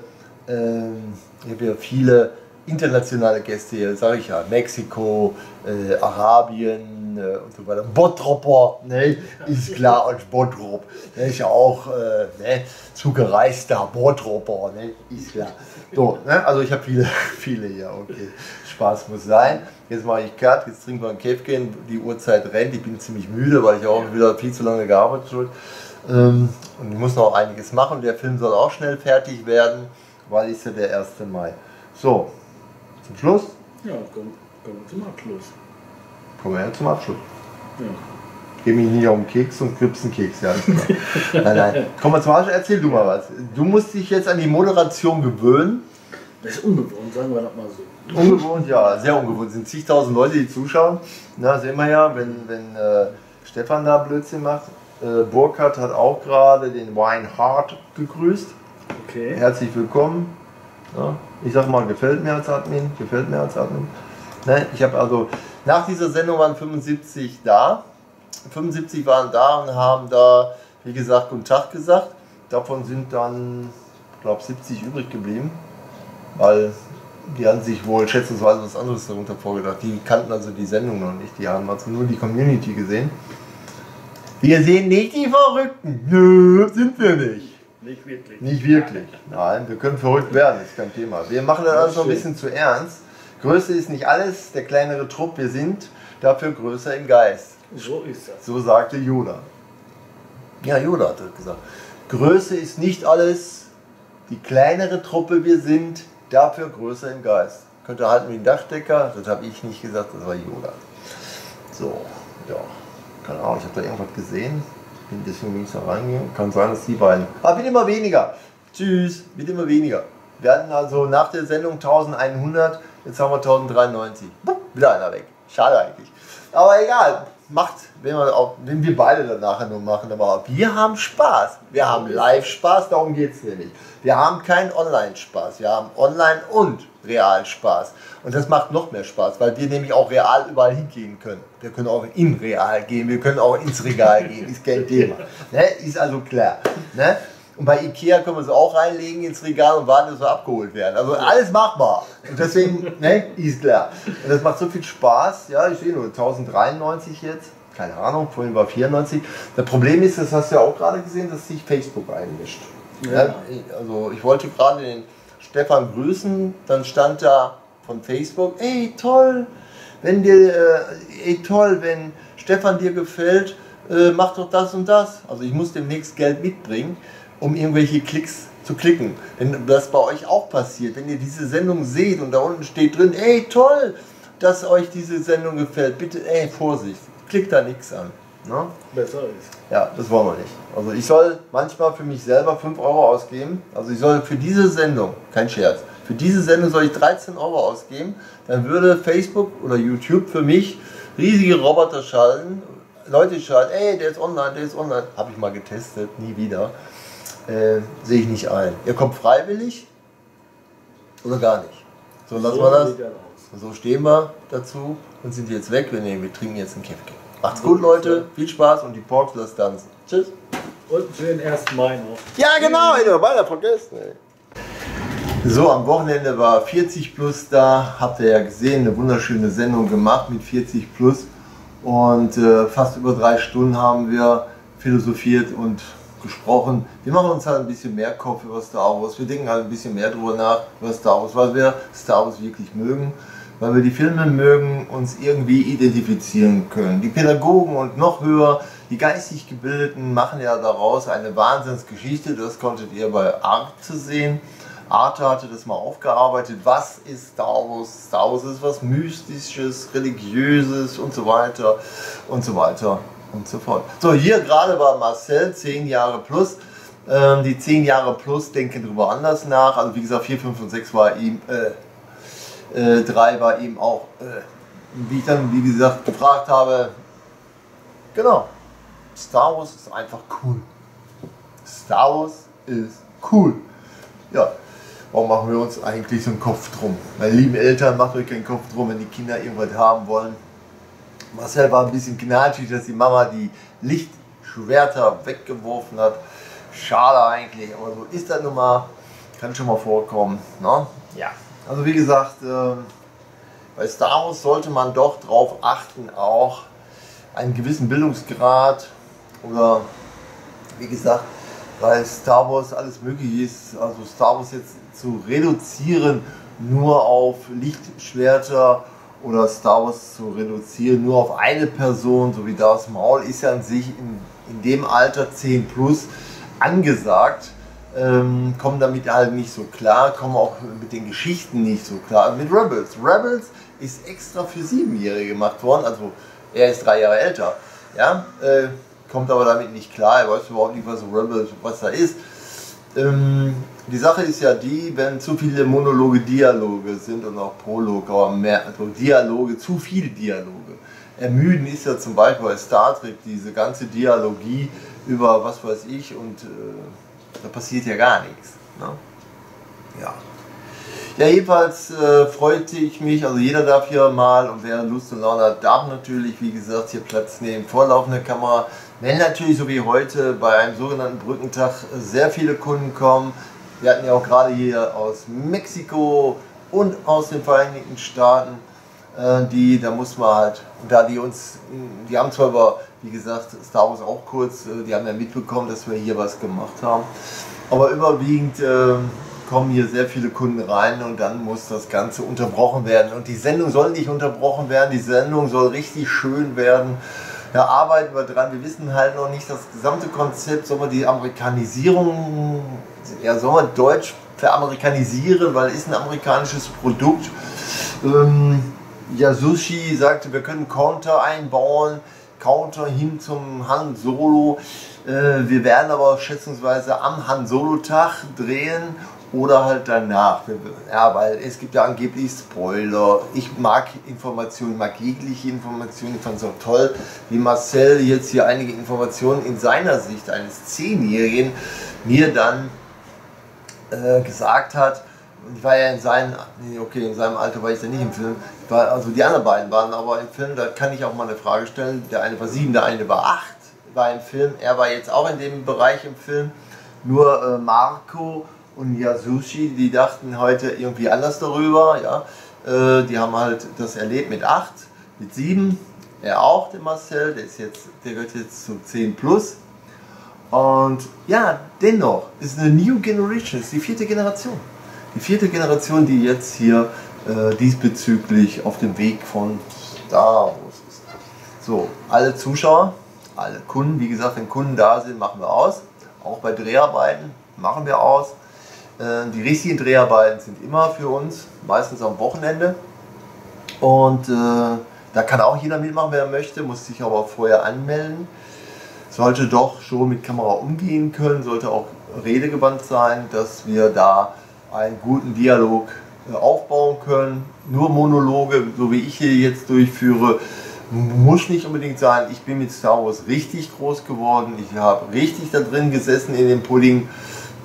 ähm, ich habe ja viele internationale Gäste hier, sage ich ja, Mexiko, äh, Arabien äh, und so weiter. Bottropper, ne, ist klar, als Bottrop. Ne, ist ja auch äh, ne, zugereister Bottropper, ne, ist klar. So, ne, also ich habe viele, (laughs) viele hier, okay. Spaß muss sein. Jetzt mache ich Cut, jetzt trinken wir ein Käfchen, die Uhrzeit rennt, ich bin ziemlich müde, weil ich auch wieder viel zu lange gearbeitet habe. Ähm, und ich muss noch einiges machen. Der Film soll auch schnell fertig werden, weil ist ja der 1. Mai. So, zum Schluss Ja, kommen komm wir zum Abschluss. kommen wir ja zum Abschluss. Ja. Geh mich nicht auf den Keks und kriegst einen Keks, ja. nein, nein. Komm mal zum Abschluss, erzähl du mal was. Du musst dich jetzt an die Moderation gewöhnen. Das ist ungewohnt, sagen wir das mal so. Ungewohnt, ja, sehr ungewohnt. Es sind zigtausend Leute, die zuschauen. Na, sehen wir ja, wenn, wenn äh, Stefan da Blödsinn macht. Äh, Burkhardt hat auch gerade den Wine Hard gegrüßt. Okay. Herzlich willkommen. Ja, ich sag mal, gefällt mir als Admin, gefällt mir als Admin. Ne, ich habe also, nach dieser Sendung waren 75 da. 75 waren da und haben da, wie gesagt, Guten Tag gesagt. Davon sind dann, ich glaube, 70 übrig geblieben, weil die haben sich wohl schätzungsweise was anderes darunter vorgedacht. Die kannten also die Sendung noch nicht, die haben also nur die Community gesehen. Wir sehen nicht die Verrückten. Nö, sind wir nicht. Nicht wirklich. Nicht wirklich. Nein, wir können verrückt werden, ist kein Thema. Wir machen das alles noch ein bisschen zu ernst. Größe ist nicht alles, der kleinere Trupp, wir sind dafür größer im Geist. So ist das. So sagte Yoda. Ja, Yoda hat das gesagt. Größe ist nicht alles, die kleinere Truppe wir sind, dafür größer im Geist. Könnt ihr halten wie ein Dachdecker, das habe ich nicht gesagt, das war Yoda. So, ja, keine Ahnung, ich habe da irgendwas gesehen, bin deswegen bin ich da reingegangen. Kann sein, dass die beiden. Aber wird immer weniger. Tschüss, wird immer weniger. Wir hatten also nach der Sendung 1100, jetzt haben wir 1093. Bup, Wieder einer weg. Schade eigentlich. Aber egal, macht, wenn wir, auch, wenn wir beide dann nachher nur machen, aber wir haben Spaß. Wir haben Live-Spaß, darum geht es nicht. Wir haben keinen Online-Spaß, wir haben Online- und Real-Spaß. Und das macht noch mehr Spaß, weil wir nämlich auch real überall hingehen können. Wir können auch in Real gehen, wir können auch ins Regal gehen, ist kein Thema. (laughs) Ne? Ist also klar. Ne? Und bei Ikea können wir es auch reinlegen ins Regal und warten, dass wir abgeholt werden. Also alles machbar. Und deswegen, (laughs) ne, ist klar. Und das macht so viel Spaß. Ja, ich sehe nur 1093 jetzt. Keine Ahnung, vorhin war 94. Das Problem ist, das hast du ja auch gerade gesehen, dass sich Facebook einmischt. Ja. Also ich wollte gerade den Stefan grüßen, dann stand da von Facebook, ey toll, wenn dir, äh, ey toll, wenn Stefan, dir gefällt, äh, mach doch das und das. Also ich muss demnächst Geld mitbringen, um irgendwelche Klicks zu klicken. Wenn das bei euch auch passiert, wenn ihr diese Sendung seht und da unten steht drin, ey toll, dass euch diese Sendung gefällt, bitte, ey Vorsicht, klickt da nichts an. Ne? Besser ist. Ja, das wollen wir nicht. Also ich soll manchmal für mich selber 5 Euro ausgeben. Also ich soll für diese Sendung, kein Scherz, für diese Sendung soll ich 13 Euro ausgeben. Dann würde Facebook oder YouTube für mich riesige Roboter schalten. Leute schalten, ey, der ist online, der ist online. Habe ich mal getestet, nie wieder. Äh, Sehe ich nicht ein. Ihr kommt freiwillig oder gar nicht. So lassen wir das. das so stehen wir dazu und sind jetzt weg. Wir, nehmen, wir trinken jetzt einen Käffchen. Macht's gut, Leute. Viel Spaß und die Porks lasst tanzen. Tschüss. Und für den 1. Mai noch. Ja, genau, ich habe beinahe vergessen. Ey. So, am Wochenende war 40 Plus da. Habt ihr ja gesehen, eine wunderschöne Sendung gemacht mit 40 Plus. Und äh, fast über drei Stunden haben wir philosophiert und gesprochen. Wir machen uns halt ein bisschen mehr Kopf über Star Wars. Wir denken halt ein bisschen mehr drüber nach über Star Wars, weil wir Star Wars wirklich mögen. Weil wir die Filme mögen, uns irgendwie identifizieren können. Die Pädagogen und noch höher, die geistig Gebildeten machen ja daraus eine Wahnsinnsgeschichte. Das konntet ihr bei Arte sehen. Arte hatte das mal aufgearbeitet. Was ist Star Wars? Star Wars ist was Mystisches, Religiöses und so weiter und so weiter und so fort. So, hier gerade war Marcel, 10 Jahre plus. Ähm, die 10 Jahre plus denken darüber anders nach. Also wie gesagt, 4, 5 und 6 war ihm, äh, äh, 3 war ihm auch, äh, wie ich dann, wie gesagt, gefragt habe, genau, Star Wars ist einfach cool. Star Wars ist cool. Ja, warum machen wir uns eigentlich so einen Kopf drum? Meine lieben Eltern, macht euch keinen Kopf drum, wenn die Kinder irgendwas haben wollen. Marcel war ein bisschen gnatschig, dass die Mama die Lichtschwerter weggeworfen hat. Schade eigentlich, aber so ist das nun mal. Kann schon mal vorkommen. Ne? Ja. Also wie gesagt, äh, bei Star Wars sollte man doch darauf achten, auch einen gewissen Bildungsgrad oder wie gesagt, weil Star Wars alles möglich ist, also Star Wars jetzt zu reduzieren nur auf Lichtschwerter oder Star Wars zu reduzieren nur auf eine Person, so wie Darth Maul, ist ja an sich in, in dem Alter 10 plus angesagt, ähm, kommen damit halt nicht so klar, kommen auch mit den Geschichten nicht so klar. Mit Rebels. Rebels ist extra für Siebenjährige gemacht worden, also er ist drei Jahre älter, ja, äh, kommt aber damit nicht klar, er weiß überhaupt nicht, was Rebels, was da ist. Ähm, die Sache ist ja die, wenn zu viele Monologe, Dialoge sind und auch Prolog, aber mehr, also Dialoge, zu viele Dialoge. Ermüden ist ja zum Beispiel bei Star Trek diese ganze Dialogie über was weiß ich und äh, da passiert ja gar nichts. Ne? Ja. Ja, jedenfalls äh, freute ich mich, also jeder darf hier mal und wer Lust und Laune hat, darf natürlich, wie gesagt, hier Platz nehmen, vorlaufende Kamera. Wenn natürlich, so wie heute, bei einem sogenannten Brückentag sehr viele Kunden kommen, wir hatten ja auch gerade hier aus Mexiko und aus den Vereinigten Staaten, äh, die, da muss man halt, da die uns, die haben zwar über, wie gesagt, Star Wars auch kurz, äh, die haben ja mitbekommen, dass wir hier was gemacht haben, aber überwiegend äh, kommen hier sehr viele Kunden rein und dann muss das Ganze unterbrochen werden. Und die Sendung soll nicht unterbrochen werden, die Sendung soll richtig schön werden. Da arbeiten wir dran. Wir wissen halt noch nicht das gesamte Konzept, man die Amerikanisierung, ja, soll man Deutsch veramerikanisieren, weil es ist ein amerikanisches Produkt. Ähm, ja, Sushi sagte, wir können Counter einbauen, Counter hin zum Han Solo. Äh, wir werden aber schätzungsweise am Han Solo Tag drehen oder halt danach. Ja, weil es gibt ja angeblich Spoiler. Ich mag Informationen, mag jegliche Informationen. Ich fand es auch toll, wie Marcel jetzt hier einige Informationen in seiner Sicht eines Zehnjährigen mir dann äh, gesagt hat. Ich war ja in seinem, okay, in seinem Alter war ich ja nicht im Film. War, also die anderen beiden waren aber im Film, da kann ich auch mal eine Frage stellen. Der eine war sieben, der eine war acht, war im Film. Er war jetzt auch in dem Bereich im Film. Nur äh, Marco und Yasushi, die dachten heute irgendwie anders darüber. Ja? Äh, die haben halt das erlebt mit 8, mit 7. Er auch, der Marcel, der, ist jetzt, der gehört jetzt zu 10 plus. Und ja, dennoch ist eine New Generation, ist die vierte Generation. Die vierte Generation, die jetzt hier äh, diesbezüglich auf dem Weg von Star Wars ist. So, alle Zuschauer, alle Kunden, wie gesagt, wenn Kunden da sind, machen wir aus. Auch bei Dreharbeiten machen wir aus. Äh, Die richtigen Dreharbeiten sind immer für uns, meistens am Wochenende. Und äh, da kann auch jeder mitmachen, wer möchte, muss sich aber vorher anmelden. Sollte doch schon mit Kamera umgehen können, sollte auch redegewandt sein, dass wir da einen guten Dialog äh, aufbauen können. Nur Monologe, so wie ich hier jetzt durchführe, muss nicht unbedingt sein. Ich bin mit Star Wars richtig groß geworden. Ich habe richtig da drin gesessen in dem Pudding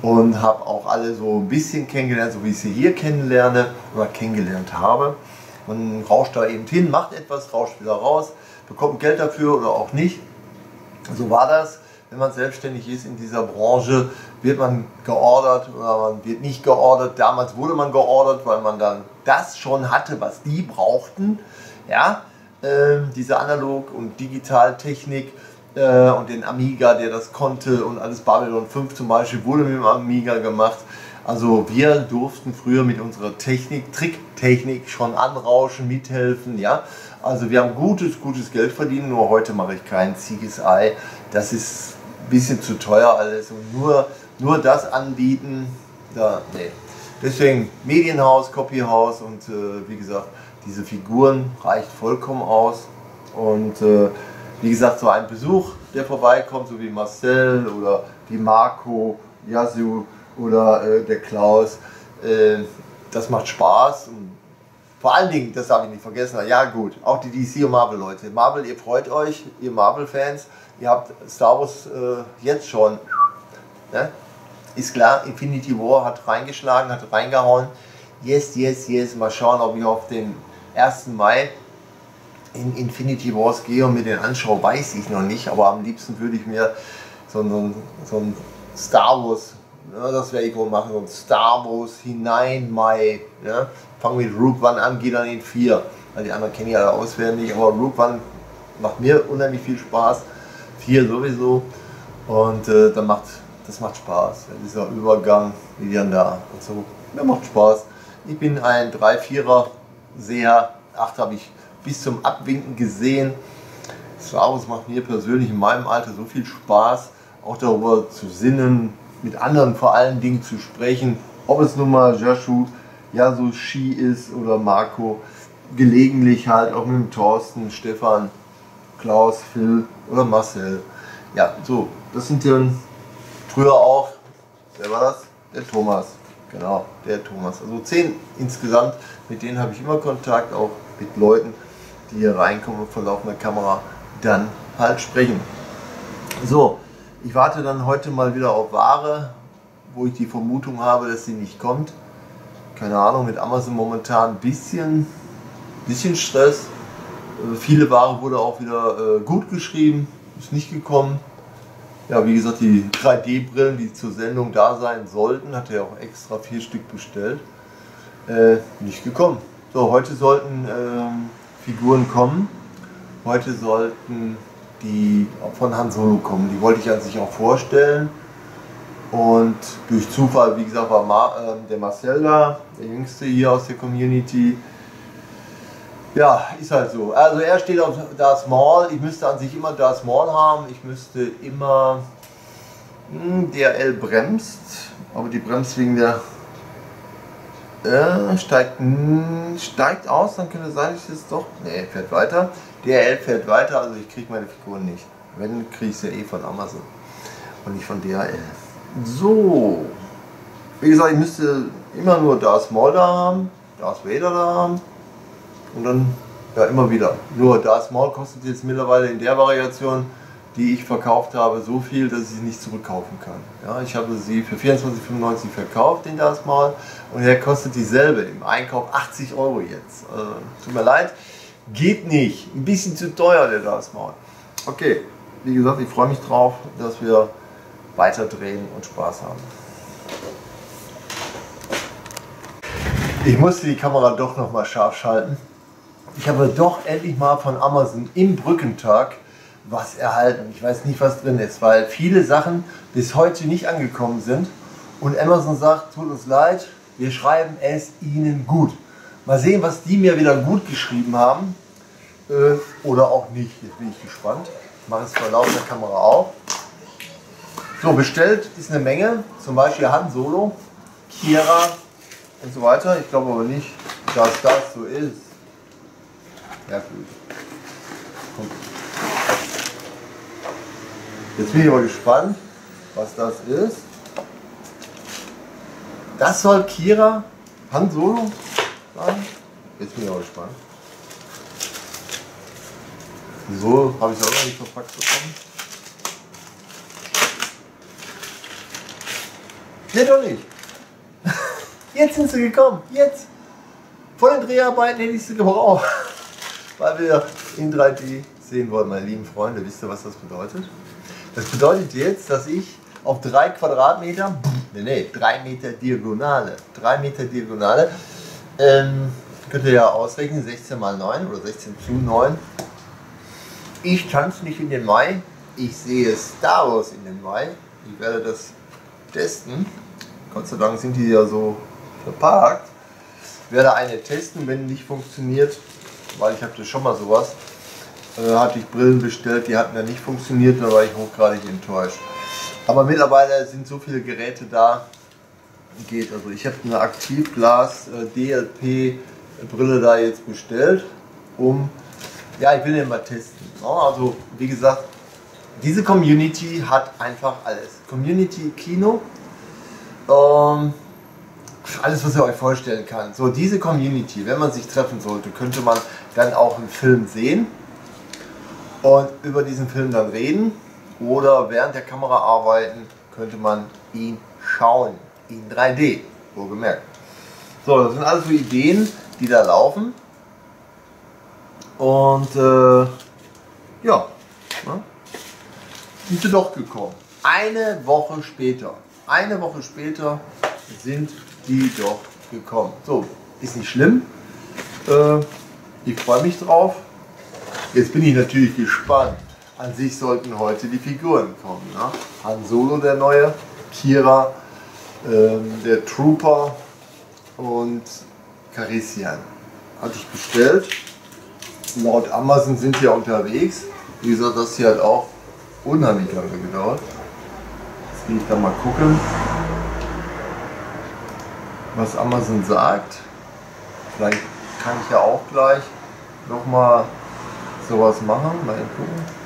und habe auch alle so ein bisschen kennengelernt, so wie ich sie hier kennenlerne oder kennengelernt habe. Man rauscht da eben hin, macht etwas, rauscht wieder raus, bekommt Geld dafür oder auch nicht. So war das. Wenn man selbstständig ist in dieser Branche, wird man geordert oder man wird nicht geordert. Damals wurde man geordert, weil man dann das schon hatte, was die brauchten. Ja, äh, diese Analog- und Digitaltechnik äh, und den Amiga, der das konnte und alles Babylon 5 zum Beispiel wurde mit dem Amiga gemacht. Also wir durften früher mit unserer Technik, Tricktechnik schon anrauschen, mithelfen, ja. Also wir haben gutes, gutes Geld verdient, nur heute mache ich kein CSI. Das ist ein bisschen zu teuer alles und nur, nur das anbieten, da, nee. Deswegen Medienhaus, Copyhaus und äh, wie gesagt, diese Figuren reicht vollkommen aus. Und äh, wie gesagt, so ein Besuch, der vorbeikommt, so wie Marcel oder wie Marco, Yasu oder äh, der Klaus, äh, das macht Spaß. Und vor allen Dingen, das darf ich nicht vergessen, ja gut, auch die DC und Marvel Leute. Marvel, ihr freut euch, ihr Marvel-Fans, ihr habt Star Wars äh, jetzt schon. Ne? Ist klar, Infinity War hat reingeschlagen, hat reingehauen. Yes, yes, yes. Mal schauen, ob ich auf den 1. Mai in Infinity Wars gehe und mir den anschaue, weiß ich noch nicht. Aber am liebsten würde ich mir so einen, so einen Star Wars, ja, das werde ich wohl machen, so ein Star Wars hinein Mai. Ja. Fangen mit Rook One an, gehe dann in 4. Weil die anderen kenne ich alle auswendig, aber Rook One macht mir unheimlich viel Spaß. 4 sowieso. Und äh, dann macht, das macht Spaß. Dieser Übergang, wie dann da und so. Mir macht Spaß. Ich bin ein 3-4er Seher. 8 habe ich bis zum Abwinken gesehen. Wars macht mir persönlich in meinem Alter so viel Spaß, auch darüber zu sinnen, mit anderen vor allen Dingen zu sprechen, ob es nun mal Jashu, Yasushi ist oder Marco, gelegentlich halt auch mit dem Thorsten, Stefan, Klaus, Phil oder Marcel. Ja, so, das sind dann früher auch, wer war das? Der Thomas, genau, der Thomas. Also zehn insgesamt, mit denen habe ich immer Kontakt, auch mit Leuten, die hier reinkommen und vor laufender Kamera dann halt sprechen. So, ich warte dann heute mal wieder auf Ware, wo ich die Vermutung habe, dass sie nicht kommt. Keine Ahnung, mit Amazon momentan ein bisschen, bisschen Stress. Äh, viele Ware wurde auch wieder äh, gut geschrieben, ist nicht gekommen. Ja, wie gesagt, die 3D-Brillen, die zur Sendung da sein sollten, hatte er auch extra vier Stück bestellt. Äh, nicht gekommen. So, heute sollten ähm, Figuren kommen. Heute sollten die von Han Solo kommen. Die wollte ich an sich auch vorstellen. Und durch Zufall, wie gesagt, war Ma, äh, der Marcel da, der Jüngste hier aus der Community. Ja, ist halt so. Also er steht auf Darth Maul. Ich müsste an sich immer Darth Maul haben. Ich müsste immer hm, DRL bremst, aber die bremst wegen der äh, steigt, hm, steigt aus, dann könnte sein, dass es doch. Ne, fährt weiter. DRL fährt weiter, also ich kriege meine Figuren nicht. Wenn, kriege ich sie ja eh von Amazon und nicht von DHL. So. Wie gesagt, ich müsste immer nur Darth Maul da haben, Darth Vader da haben und dann ja immer wieder. Nur Darth Maul kostet jetzt mittlerweile in der Variation, die ich verkauft habe, so viel, dass ich sie nicht zurückkaufen kann. Ja, ich habe sie für 24,95 verkauft, den Darth Maul, und er kostet dieselbe im Einkauf 80 Euro jetzt. Äh, tut mir leid, geht nicht. Ein bisschen zu teuer, der Darth Maul. Okay, wie gesagt, ich freue mich drauf, dass wir weiter drehen und Spaß haben. Ich musste die Kamera doch noch mal scharf schalten. Ich habe doch endlich mal von Amazon im Brückentag was erhalten. Ich weiß nicht, was drin ist, weil viele Sachen bis heute nicht angekommen sind. Und Amazon sagt, tut uns leid, wir schreiben es Ihnen gut. Mal sehen, was die mir wieder gut geschrieben haben. Äh, oder auch nicht. Jetzt bin ich gespannt. Ich mache es vor laufender Kamera auf. So, bestellt ist eine Menge. Zum Beispiel Han Solo, Kira und so weiter. Ich glaube aber nicht, dass das so ist. Ja, gut. Jetzt bin ich aber gespannt, was das ist. Das soll Kira Han Solo sein. Jetzt bin ich aber gespannt. So habe ich es auch noch nicht verpackt bekommen. Ne, doch nicht. Jetzt sind sie gekommen. Jetzt. Vor den Dreharbeiten hätte ich sie gebraucht. Weil wir in 3D sehen wollen, meine lieben Freunde. Wisst ihr, was das bedeutet? Das bedeutet jetzt, dass ich auf drei Quadratmeter, ne, ne, drei Meter Diagonale, drei Meter Diagonale, ähm, könnt ihr ja ausrechnen, 16 mal 9 oder 16 zu 9. Ich tanze nicht in den Mai, ich sehe Star Wars in den Mai. Ich werde das testen. Gott sei Dank sind die ja so verpackt. Ich werde eine testen, wenn nicht funktioniert, weil ich hatte schon mal sowas. Äh, hatte ich Brillen bestellt, die hatten ja nicht funktioniert, da war ich hochgradig enttäuscht. Aber mittlerweile sind so viele Geräte da, geht. Also ich habe eine Aktivglas äh, DLP Brille da jetzt bestellt, um, ja ich will den mal testen. Also wie gesagt, diese Community hat einfach alles. Community Kino, ähm, alles was ihr euch vorstellen kann. So diese Community, wenn man sich treffen sollte, könnte man dann auch einen Film sehen und über diesen Film dann reden oder während der Kamera arbeiten könnte man ihn schauen in 3D, wohlgemerkt. So, das sind alles so Ideen, die da laufen. Und äh, ja, ne? Sind sie doch gekommen. Eine Woche später, eine Woche später sind die doch gekommen. So, ist nicht schlimm. Äh, ich freue mich drauf. Jetzt bin ich natürlich gespannt. An sich sollten heute die Figuren kommen. Ne? Han Solo der neue, Kira, ähm, der Trooper und Carissian. Hatte ich bestellt. Laut Amazon sind die ja unterwegs. Wie gesagt, das hier hat auch unheimlich lange gedauert. Jetzt gehe ich da mal gucken, was Amazon sagt. Vielleicht kann ich ja auch gleich nochmal sowas machen. Mal gucken.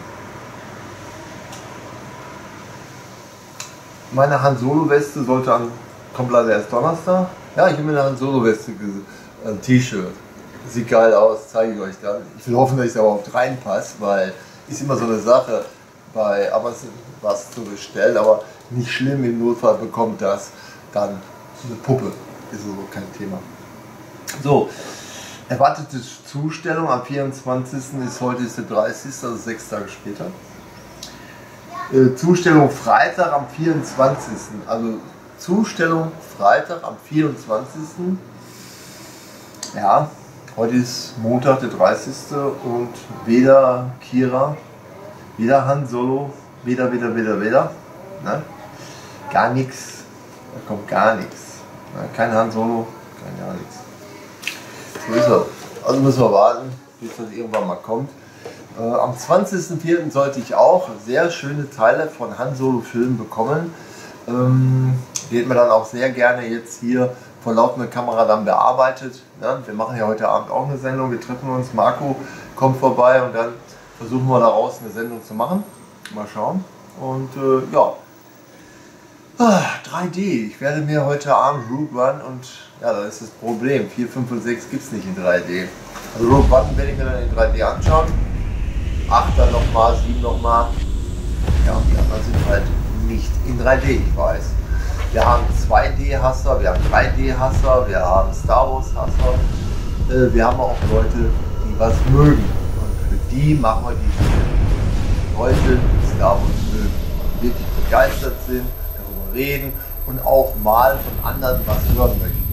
Meine Han Solo Weste sollte an, kommt leider erst Donnerstag. Ja, ich habe mir eine Han Solo Weste, ein T-Shirt. Sieht geil aus, zeige ich euch dann. Ich will hoffen, dass ich da überhaupt reinpasse, weil ist immer so eine Sache bei Amazon was zu bestellen, aber nicht schlimm, im Notfall bekommt das dann eine Puppe. Ist so kein Thema. So, erwartete Zustellung am 24. ist heute ist der 30. also sechs Tage später. Äh, Zustellung Freitag am 24. Also Zustellung Freitag am 24. Ja, heute ist Montag, der 30. und weder Kira, weder Han Solo, weder, weder, weder, weder. Ne? Gar nichts. Da kommt gar nichts. Ne? Kein Han Solo, kein gar nichts. So ist er. Also müssen wir warten, bis das irgendwann mal kommt. Äh, am 20.04. sollte ich auch sehr schöne Teile von Han Solo Filmen bekommen. Ähm, die hätten dann auch sehr gerne jetzt hier vor laufender Kamera dann bearbeitet. Ja, wir machen ja heute Abend auch eine Sendung, wir treffen uns, Marco kommt vorbei und dann versuchen wir daraus eine Sendung zu machen. Mal schauen. Und äh, ja, ah, 3D. Ich werde mir heute Abend Rogue One und ja, da ist das Problem. 4, 5 und 6 gibt es nicht in 3D. Also Rogue One werde ich mir dann in 3D anschauen. 8 dann nochmal, 7 nochmal. Ja, und die anderen sind halt nicht in 3D, ich weiß. Wir haben 2D-Hasser, wir haben 3D-Hasser, wir haben Star Wars-Hasser. Äh, wir haben auch Leute, die was mögen. Die machen wir diese Leute, die Wars mögen. Wirklich begeistert sind, darüber reden und auch mal von anderen was hören möchten.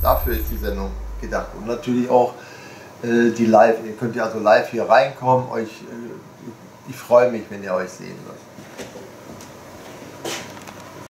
Dafür ist die Sendung gedacht. Und natürlich auch äh, die live, ihr könnt ja also live hier reinkommen. Euch, äh, ich freue mich, wenn ihr euch sehen wird.